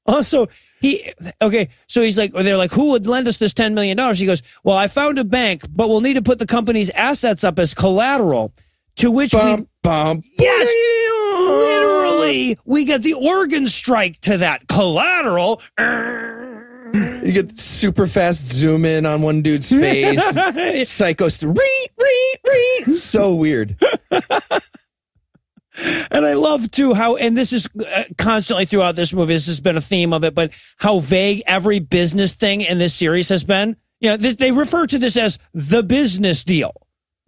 Also, he okay. So he's like, or they're like, who would lend us this ten million dollars? He goes, well, I found a bank, but we'll need to put the company's assets up as collateral. To which we Bum, bum, yes, literally, we get the organ strike to that collateral. You get super fast zoom in on one dude's face. (laughs) Psycho, re, re, re. So weird. And I love too how, and this is uh, constantly throughout this movie. This has been a theme of it, but how vague every business thing in this series has been. you know, this, they refer to this as the business deal.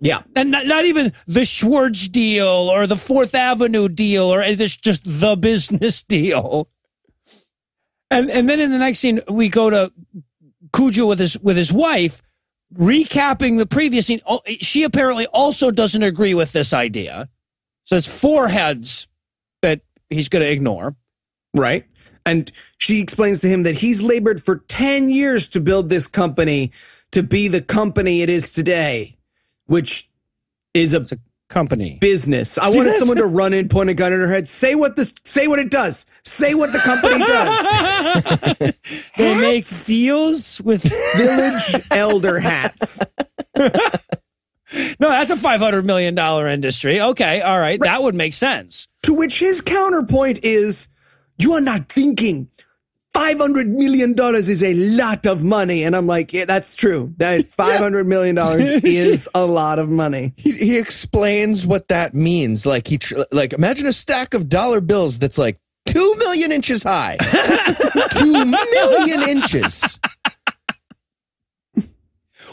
Yeah. And not, not even the Schwartz deal or the Fourth Avenue deal or it's just the business (laughs) deal. And and then in the next scene, we go to Cujo with his with his wife, recapping the previous scene. Oh, She apparently also doesn't agree with this idea. So it's four heads that he's going to ignore. Right. And she explains to him that he's labored for 10 years to build this company to be the company it is today, which is a Company. business. I wanted (laughs) someone to run in, point a gun in her head, say what this, say what it does, say what the company (laughs) does. They make deals with. (laughs) Village elder hats. No, that's a five hundred million dollar industry. Okay, all right, that would make sense. To which his counterpoint is, you are not thinking. Five hundred million dollars is a lot of money, and I'm like, yeah, that's true. That (laughs) five hundred million dollars (laughs) is a lot of money. He, he explains what that means. Like he, tr- like imagine a stack of dollar bills that's like two million inches high, (laughs) two million inches.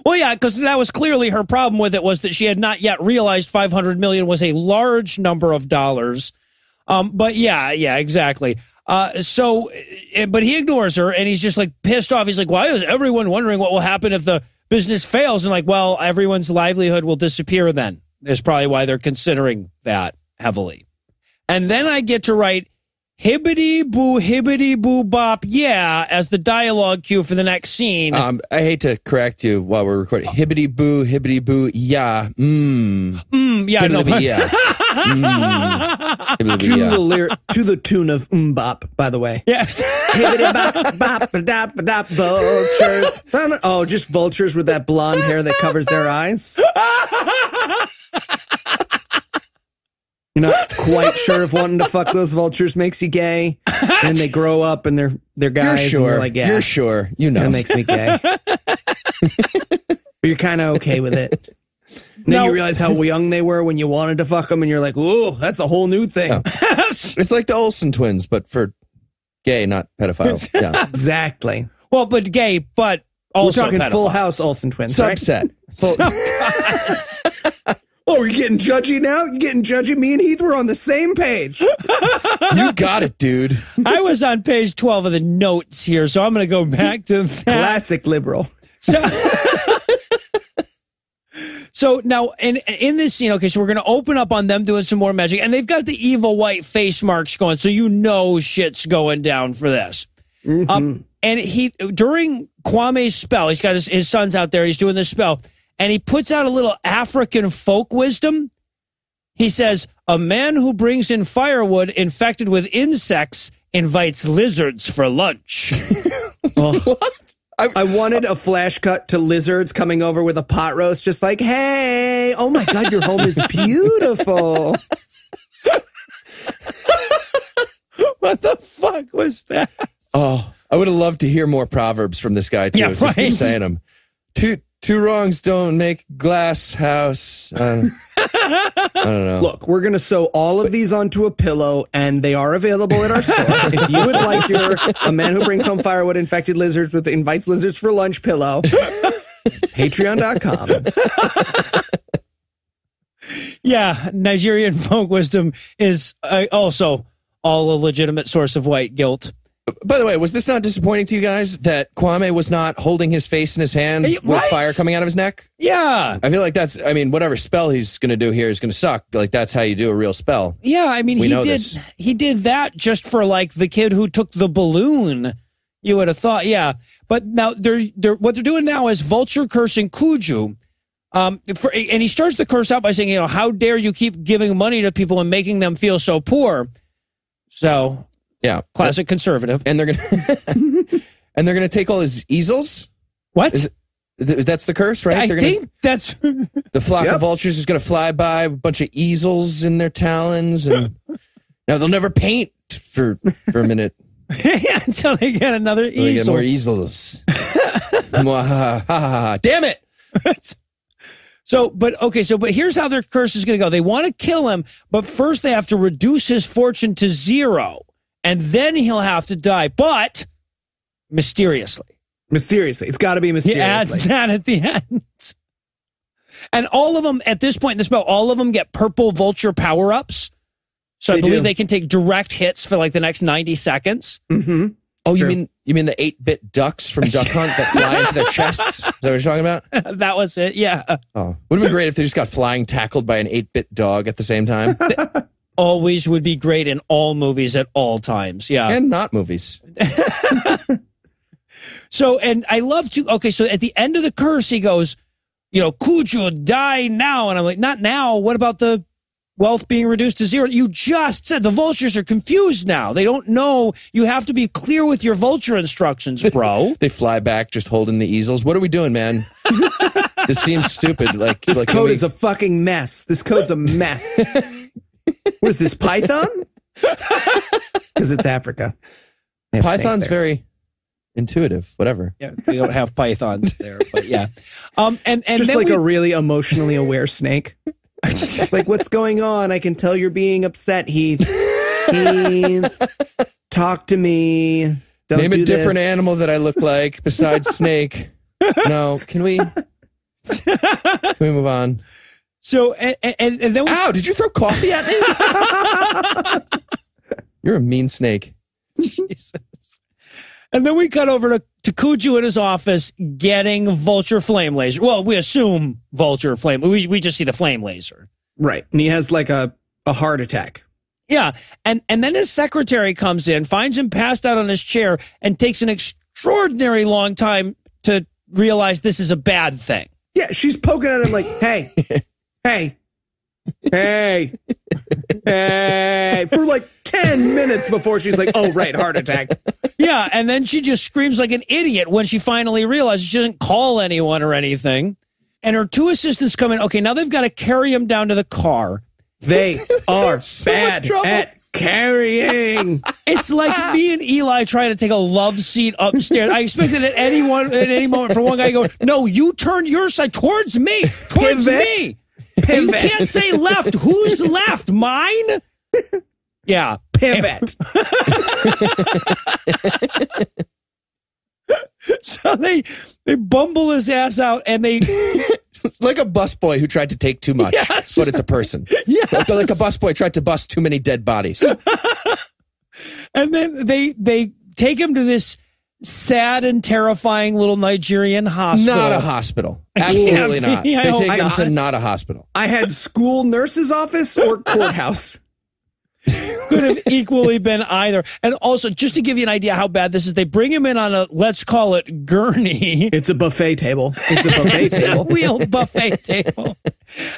Well, yeah, because that was clearly her problem with it was that she had not yet realized 500 million was a large number of dollars. Um, but yeah, yeah, exactly. Uh, so, eh, but he ignores her and he's just like pissed off. He's like, why is everyone wondering what will happen if the business fails? And like, well, everyone's livelihood will disappear then. That's probably why they're considering that heavily. And then I get to write hibbity boo hibbity boo bop yeah as the dialogue cue for the next scene. Um, I hate to correct you while we're recording. Hibbity boo, hibbity boo, yeah, mmm. Mm, yeah, no, Hibbity yeah. Mm. Hibbity To boo, the lyric, to the tune of MMMBop, by the way. Yes. Hibbity bop, bop, ba dop, ba dop, vultures. Oh, just vultures with that blonde hair that covers their eyes. (laughs) You're not quite sure if wanting to fuck those vultures makes you gay, and they grow up and they're they're You're guys. and sure. you're like, yeah, You're sure. You know. that makes me gay. (laughs) but you're kind of okay with it. And then you realize how young they were when you wanted to fuck them, and you're like, "Ooh, that's a whole new thing." Oh. It's like the Olsen twins, but for gay, not pedophiles. (laughs) Yeah. Exactly. well, but gay, but also We're talking pedophile. Full House Olsen twins, right? Subset. Full- (laughs) Oh, you're getting judgy now? You're getting judgy? Me and Heath were on the same page. (laughs) you got it, dude. I was on page 12 of the notes here, so I'm going to go back to that. Classic liberal. So, (laughs) so now, in, in this scene, okay, so we're going to open up on them doing some more magic, and they've got the evil white face marks going, so you know shit's going down for this. Um, and he, during Kwame's spell, he's got his, his sons out there, he's doing this spell, and he puts out a little African folk wisdom. He says, A man who brings in firewood infected with insects invites lizards for lunch. (laughs) Oh. What? I wanted a flash cut to lizards coming over with a pot roast, just like, hey, oh my God, your home is beautiful. (laughs) what the fuck was that? Oh, I would have loved to hear more proverbs from this guy too. Yeah, Just keep right. saying them. Two two wrongs don't make glass house. Uh, I don't know. Look, we're going to sew all of these onto a pillow, and they are available at our store. if you would like your A Man Who Brings Home Firewood Infected Lizards with Invites Lizards for Lunch pillow, patreon.com. Yeah, Nigerian (laughs) folk wisdom is uh, also all a legitimate source of white guilt. By the way, was this not disappointing to you guys that Kwame was not holding his face in his hand with fire coming out of his neck? Yeah, I feel like that's. I mean, whatever spell he's going to do here is going to suck. Like that's how you do a real spell. yeah. I mean, We he did this. he did that just for like the kid who took the balloon. You would have thought, yeah. But now they're they're what they're doing now is vulture cursing Kuju. Um, for, and he starts the curse out by saying, you know, how dare you keep giving money to people and making them feel so poor? So Yeah, classic conservative. And they're gonna (laughs) and they're gonna take all his easels. What? Is Th- That's the curse, right? I they're gonna, think that's (laughs) the flock Yep. of vultures is going to fly by, a bunch of easels in their talons, and (laughs) now they'll never paint for for a minute. yeah, until they get another They get easel. more easels. Damn it! So, but okay, so but here's how their curse is going to go. They want to kill him, but first they have to reduce his fortune to zero, and then he'll have to die, but mysteriously. Mysteriously. It's got to be mysteriously. He mysteriously. adds that at the end. And all of them, at this point in the spell, all of them get purple vulture power ups. So I believe do. they can take direct hits for like the next 90 seconds. mm-hmm. Oh, you True. mean you mean the eight bit ducks from Duck Hunt that (laughs) fly into their chests? Is that what you're talking about? (laughs) that was it. Yeah. Oh, would have been great if they just got flying tackled by an eight bit dog at the same time, (laughs) Always would be great in all movies at all times. Yeah. and not movies. (laughs) So, and I love to, okay, so at the end of the curse, he goes, you know, could you die now. And I'm like, not now. What about the wealth being reduced to zero? You just said the vultures are confused now. They don't know. You have to be clear with your vulture instructions, bro. (laughs) They fly back just holding the easels. What are we doing, man? (laughs) this seems stupid. Like, This like code we- is a fucking mess. This code's a mess. What is this, Python? (laughs) Because it's Africa. They have snakes Python's very intuitive. Whatever. Yeah, they don't have pythons there, but yeah. Um, and, and just like we- a really emotionally aware snake. Like, what's going on? I can tell you're being upset, Heath. Heath, talk to me. Don't Name a different this. animal that I look like besides (laughs) snake. No, can we? Can we move on? So, and, and, and then we, Ow! Did you throw coffee at me? (laughs) You're a mean snake. Jesus. And then we cut over to, to Cujo in his office getting vulture flame laser. Well, we assume vulture flame. We, we just see the flame laser. Right. And he has like a, a heart attack. Yeah. And, and then his secretary comes in, finds him passed out on his chair, and takes an extraordinary long time to realize this is a bad thing. Yeah, she's poking at him like, hey, (laughs) hey, hey, hey, for like 10 minutes before she's like, oh, right, heart attack. Yeah. And then she just screams like an idiot when she finally realizes she doesn't call anyone or anything. And her two assistants come in. Okay, now they've got to carry him down to the car. They (laughs) are bad at carrying. It's like me and Eli trying to take a love seat upstairs. I expected at any one at any moment for one guy to go, "No, you turn your side towards me, towards Pivot. me. You can't say left. Who's left? Mine." Yeah, Pivot. (laughs) so they they bumble his ass out, and they It's like a busboy who tried to take too much, Yes. but it's a person. yeah, Like, like a busboy tried to bust too many dead bodies. (laughs) and then they they take him to this sad and terrifying little Nigerian hospital. Not a hospital. (laughs) Absolutely Yeah, not. I They hope take him not. to not a hospital. I had school nurse's office or courthouse. (laughs) could have equally been either. And also, just to give you an idea how bad this is, they bring him in on a let's call it gurney. It's a buffet table. It's a (laughs) buffet It's a table. wheeled buffet table.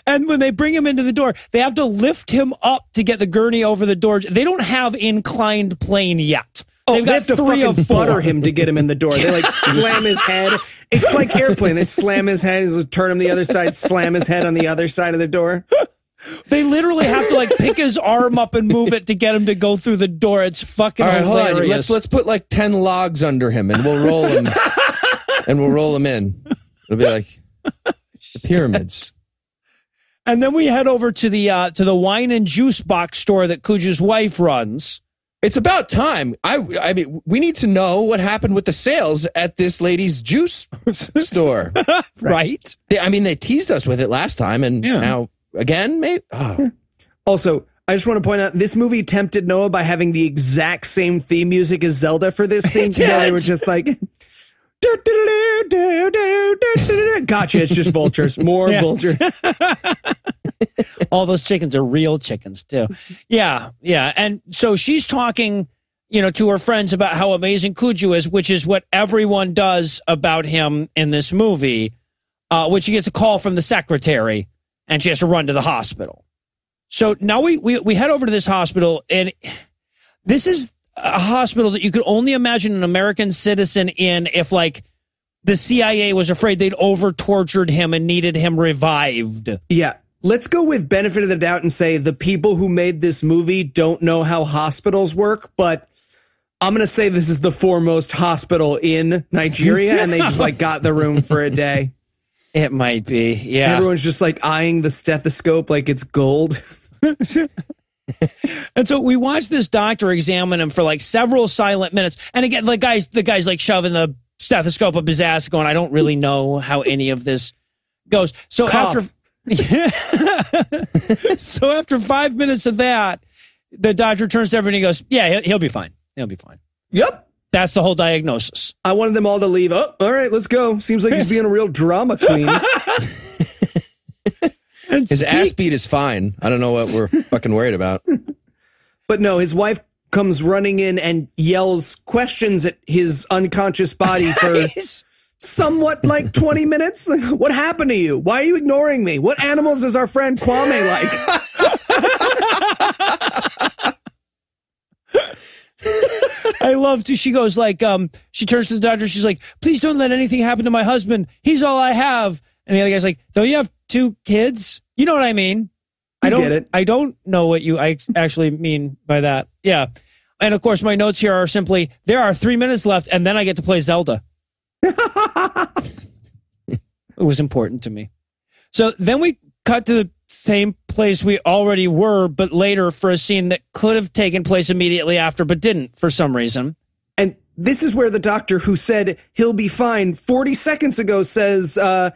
And when they bring him into the door, they have to lift him up to get the gurney over the door. They don't have inclined plane yet. Oh, They've they got have to three fucking of butter him to get him in the door. They like (laughs) slam his head. It's like airplane. They slam his head, they turn him the other side, slam his head on the other side of the door. They literally have to like pick his arm up and move it to get him to go through the door. It's fucking All right, hold hilarious. on. Let's let's put like ten logs under him, and we'll roll him, (laughs) and we'll roll him in. It'll be like the pyramids. And then we head over to the uh, to the wine and juice box store that Cujo's wife runs. It's about time. I I mean, we need to know what happened with the sales at this lady's juice (laughs) store. Right. They, I mean, they teased us with it last time, and Yeah. now again, maybe. Oh. Also, I just want to point out this movie tempted Noah by having the exact same theme music as Zelda for this scene. It You know, they were just like. Gotcha. It's just vultures. More vultures. (laughs) All those chickens are real chickens too. Yeah, yeah. And so she's talking, you know, to her friends about how amazing Cujo is, which is what everyone does about him in this movie. Uh, which she gets a call from the secretary, and she has to run to the hospital. So now we we we head over to this hospital, and this is a hospital that you could only imagine an American citizen in if like the CIA was afraid they'd over tortured him and needed him revived. Yeah. Let's go with benefit of the doubt and say the people who made this movie don't know how hospitals work, but I'm going to say this is the foremost hospital in Nigeria and they just like got the room for a day. (laughs) It might be, yeah. Everyone's just like eyeing the stethoscope like it's gold. (laughs) And so we watched this doctor examine him for like several silent minutes. And again, the guy's the guy's like shoving the stethoscope up his ass, going, "I don't really know how any of this goes." So Cough. after, yeah. (laughs) so after five minutes of that, the doctor turns to everyone and goes, "Yeah, he'll, he'll be fine. He'll be fine." Yep. That's the whole diagnosis. I wanted them all to leave. Oh, all right, let's go. Seems like he's (laughs) being a real drama queen. (laughs) And His speak- ass beat is fine. I don't know what we're (laughs) fucking worried about. But no, his wife comes running in and yells questions at his unconscious body (laughs) for somewhat like 20 minutes. (laughs) What happened to you? Why are you ignoring me? What animals is our friend Kwame like? I love to. She goes like, um, she turns to the doctor. She's like, "Please don't let anything happen to my husband. He's all I have." And the other guy's like, "Don't you have two kids? You know what I mean? I don't. get it. I don't know what you I actually mean by that. Yeah." And of course, my notes here are simply: there are three minutes left, and then I get to play Zelda. (laughs) it was important to me. So then we cut to the same place we already were, but later for a scene that could have taken place immediately after, but didn't for some reason. And this is where the doctor who said he'll be fine 40 seconds ago says, uh,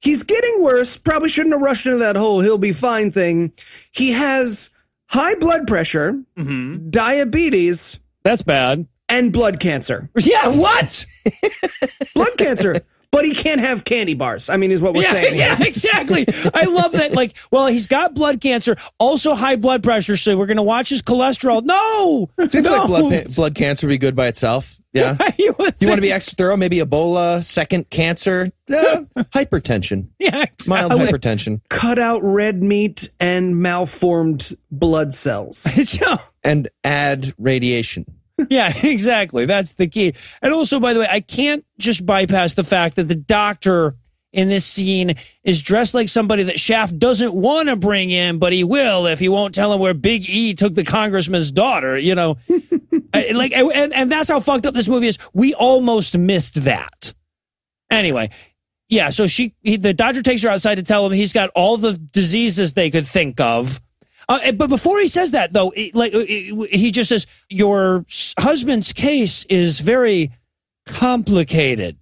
he's getting worse. Probably shouldn't have rushed into that whole he'll be fine thing. He has high blood pressure, mm-hmm. diabetes, That's bad. and blood cancer. Yeah, what? Blood cancer. (laughs) But he can't have candy bars. I mean, is what we're yeah, saying. (laughs) yeah, exactly. I love that. Like, well, he's got blood cancer, also high blood pressure, so we're going to watch his cholesterol. No! Seems no. like blood, blood cancer would be good by itself. Yeah. (laughs) you You want to be extra thorough? Maybe Ebola, second cancer, (laughs) hypertension, Yeah, mild hypertension, Cut out red meat and malformed blood cells. Yeah. and add radiation. (laughs) Yeah, exactly. That's the key. And also, by the way, I can't just bypass the fact that the doctor in this scene is dressed like somebody that Shaft doesn't want to bring in, but he will if he won't tell him where Big E took the congressman's daughter, you know. (laughs) I- like and, and that's how fucked up this movie is. We almost missed that. Anyway, yeah, so she he, the doctor takes her outside to tell him he's got all the diseases they could think of. Uh, but before he says that, though, it, like it, he just says, "Your husband's case is very complicated."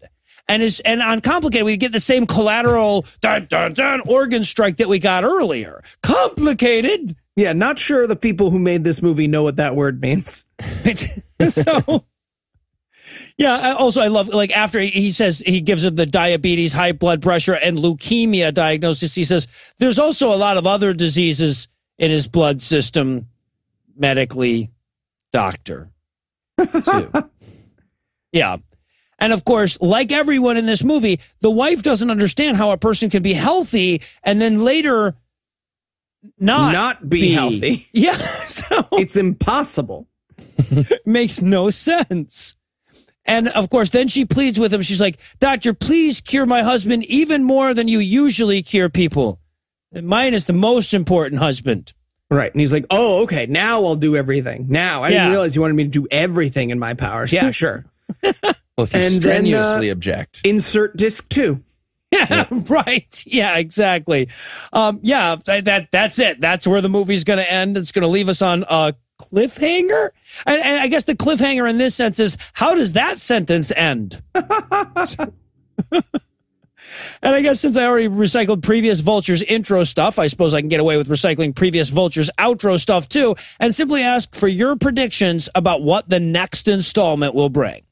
And is and on complicated, we get the same collateral dun, dun, dun, organ strike that we got earlier. Complicated. Yeah, not sure the people who made this movie know what that word means. (laughs) so yeah I- also i love like after he- he says he gives him the diabetes high blood pressure and leukemia diagnosis he says there's also a lot of other diseases in his blood system medically doctor (laughs) yeah and of course like everyone in this movie the wife doesn't understand how a person can be healthy and then later not Not be healthy. (laughs) yeah so It's impossible. (laughs) makes no sense. And of course, then she pleads with him. She's like, Doctor, please cure my husband even more than you usually cure people. Mine is the most important husband. Right. And he's like, oh, okay, now I'll do everything. Now. I Yeah. didn't realize you wanted me to do everything in my powers. Yeah, sure. (laughs) Well, if you And then, strenuously uh, object, Insert disc two. Yeah, (laughs) right. Yeah, exactly. Um, yeah, that, that that's it. That's where the movie's going to end. It's going to leave us on a cliffhanger. And, and I guess the cliffhanger in this sense is how does that sentence end? (laughs) And I guess since I already recycled previous Vulture's intro stuff, I suppose I can get away with recycling previous Vulture's outro stuff too, and simply ask for your predictions about what the next installment will bring.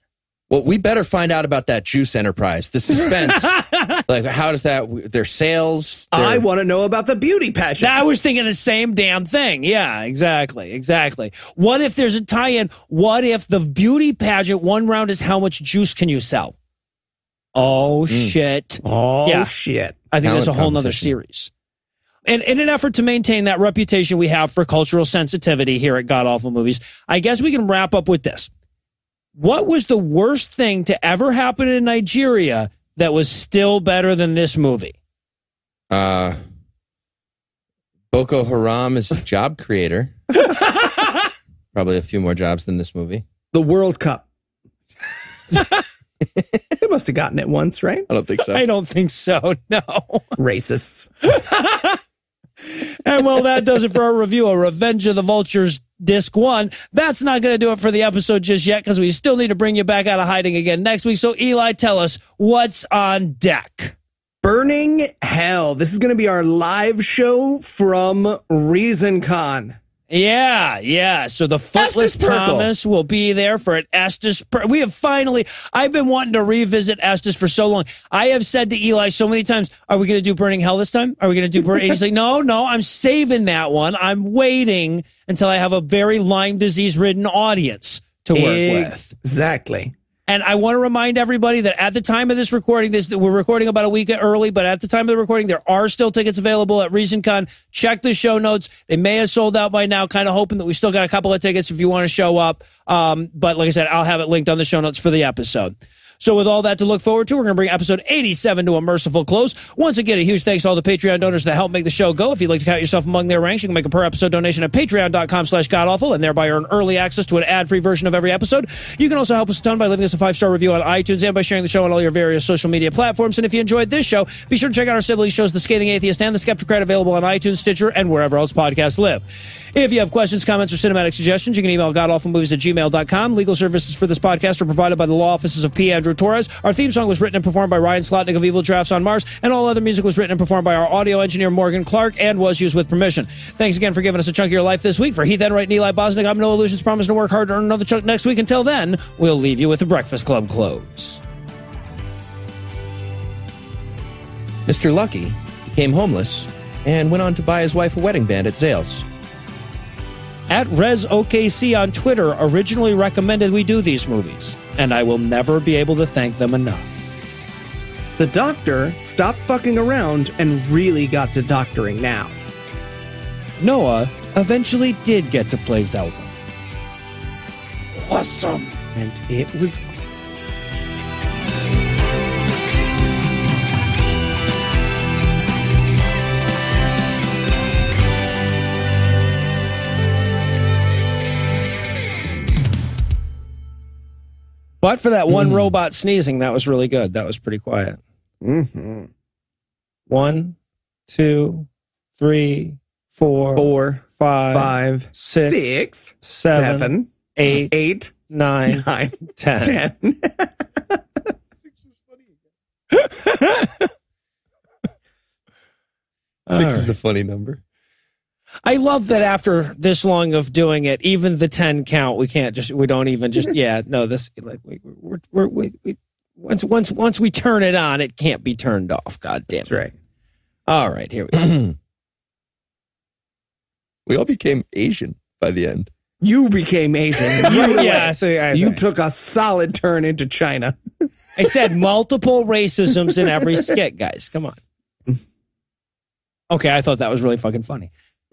well, we better find out about that juice enterprise. The suspense, (laughs) like how does that? Their sales. Their, I want to know about the beauty pageant. I was thinking the same damn thing. Yeah, exactly, exactly. What if there's a tie-in? What if the beauty pageant one round is how much juice can you sell? Oh shit! oh, Yeah. shit. I think that's a whole nother series. And in an effort to maintain that reputation we have for cultural sensitivity here at God Awful Movies, I guess we can wrap up with this. What was the worst thing to ever happen in Nigeria that was still better than this movie? uh, Boko Haram is a job creator. (laughs) Probably a few more jobs than this movie. The World Cup. (laughs) (laughs) they must have gotten it once, right? I don't think so. (laughs) I don't think so. (laughs) No. Racists. and well, that does it for our review of Revenge of the Vultures Disc 1. That's not going to do it for the episode just yet because we still need to bring you back out of hiding again next week. So, Eli, tell us what's on deck. Burning Hell. This is going to be our live show from ReasonCon. Yeah, yeah. So the Footless. Thomas will be there for an Estus. Per- we have finally. I've been wanting to revisit Estus for so long. I have said to Eli so many times, "Are we going to do Burning Hell this time? Are we going to do Burning?" He's like, "No, no. I'm saving that one. I'm waiting until I have a very Lyme disease ridden audience to work with." Exactly. And I want to remind everybody that at the time of this recording, this we're recording about a week early, but at the time of the recording, there are still tickets available at ReasonCon. Check the show notes; they may have sold out by now. Kind of hoping that we still got a couple of tickets if you want to show up. Um, but like I said, I'll have it linked on the show notes for the episode. So with all that to look forward to, we're going to bring episode 87 to a merciful close. Once again, a huge thanks to all the Patreon donors that help make the show go. If you'd like to count yourself among their ranks, you can make a per episode donation at patreon.com slash godawful and thereby earn early access to an ad-free version of every episode. You can also help us a ton by leaving us a five-star review on iTunes and by sharing the show on all your various social media platforms. And if you enjoyed this show, be sure to check out our sibling shows, The Scathing Atheist and The Skeptocrat, available on iTunes, Stitcher, and wherever else podcasts live. If you have questions, comments, or cinematic suggestions, you can email godawfulmovies at gmail.com. Legal services for this podcast are provided by the law offices of P. Andrew Torres. Our theme song was written and performed by Ryan Slotnick of Evil Drafts on Mars, and all other music was written and performed by our audio engineer Morgan Clark and was used with permission. Thanks again for giving us a chunk of your life this week. For Heath Enwright and Eli Bosnick, I'm Noah Lugeons, promising to work hard to earn another chunk next week. Until then, we'll leave you with the Breakfast Club close. Mr. Lucky became homeless and went on to buy his wife a wedding band at Zales. At Res OKC on Twitter originally recommended we do these movies, and I will never be able to thank them enough. The doctor stopped fucking around and really got to doctoring now. Noah eventually did get to play Zelda. Awesome. And it was But for that one robot sneezing, that was really good. That was pretty quiet. mhm. One, two, three, four, four, five, five, six, six, seven, seven, eight, eight, nine, nine, (laughs) ten. ten. All (laughs) Six right. is a funny number. I love that after this long of doing it, even the ten count, we can't just we don't even just (laughs) yeah no this like we we're, we're, we we once once once we turn it on, it can't be turned off. God damn it! That's right. All right, here we go. (clears throat) We all became Asian by the end. You became Asian. (laughs) You, yeah, so I, you took a solid turn into China. I said multiple racisms in every skit, guys. Come on. (laughs) Okay, I thought that was really fucking funny. (laughs)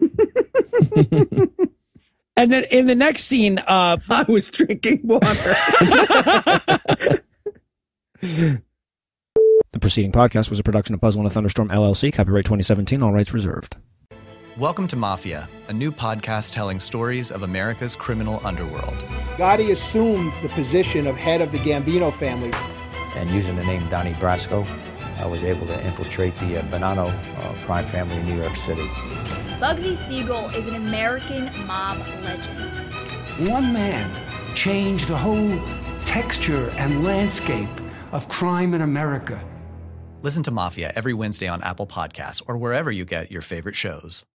and then in the next scene, uh, (laughs) I was drinking water. (laughs) The preceding podcast was a production of Puzzle in a Thunderstorm LLC, copyright 2017, all rights reserved. Welcome to Mafia, a new podcast telling stories of America's criminal underworld. Gotti assumed the position of head of the Gambino family. and using the name Donnie Brasco, I was able to infiltrate the uh, Bonanno uh, crime family in New York City. Bugsy Siegel is an American mob legend. One man changed the whole texture and landscape of crime in America. Listen to Mafia every Wednesday on Apple Podcasts or wherever you get your favorite shows.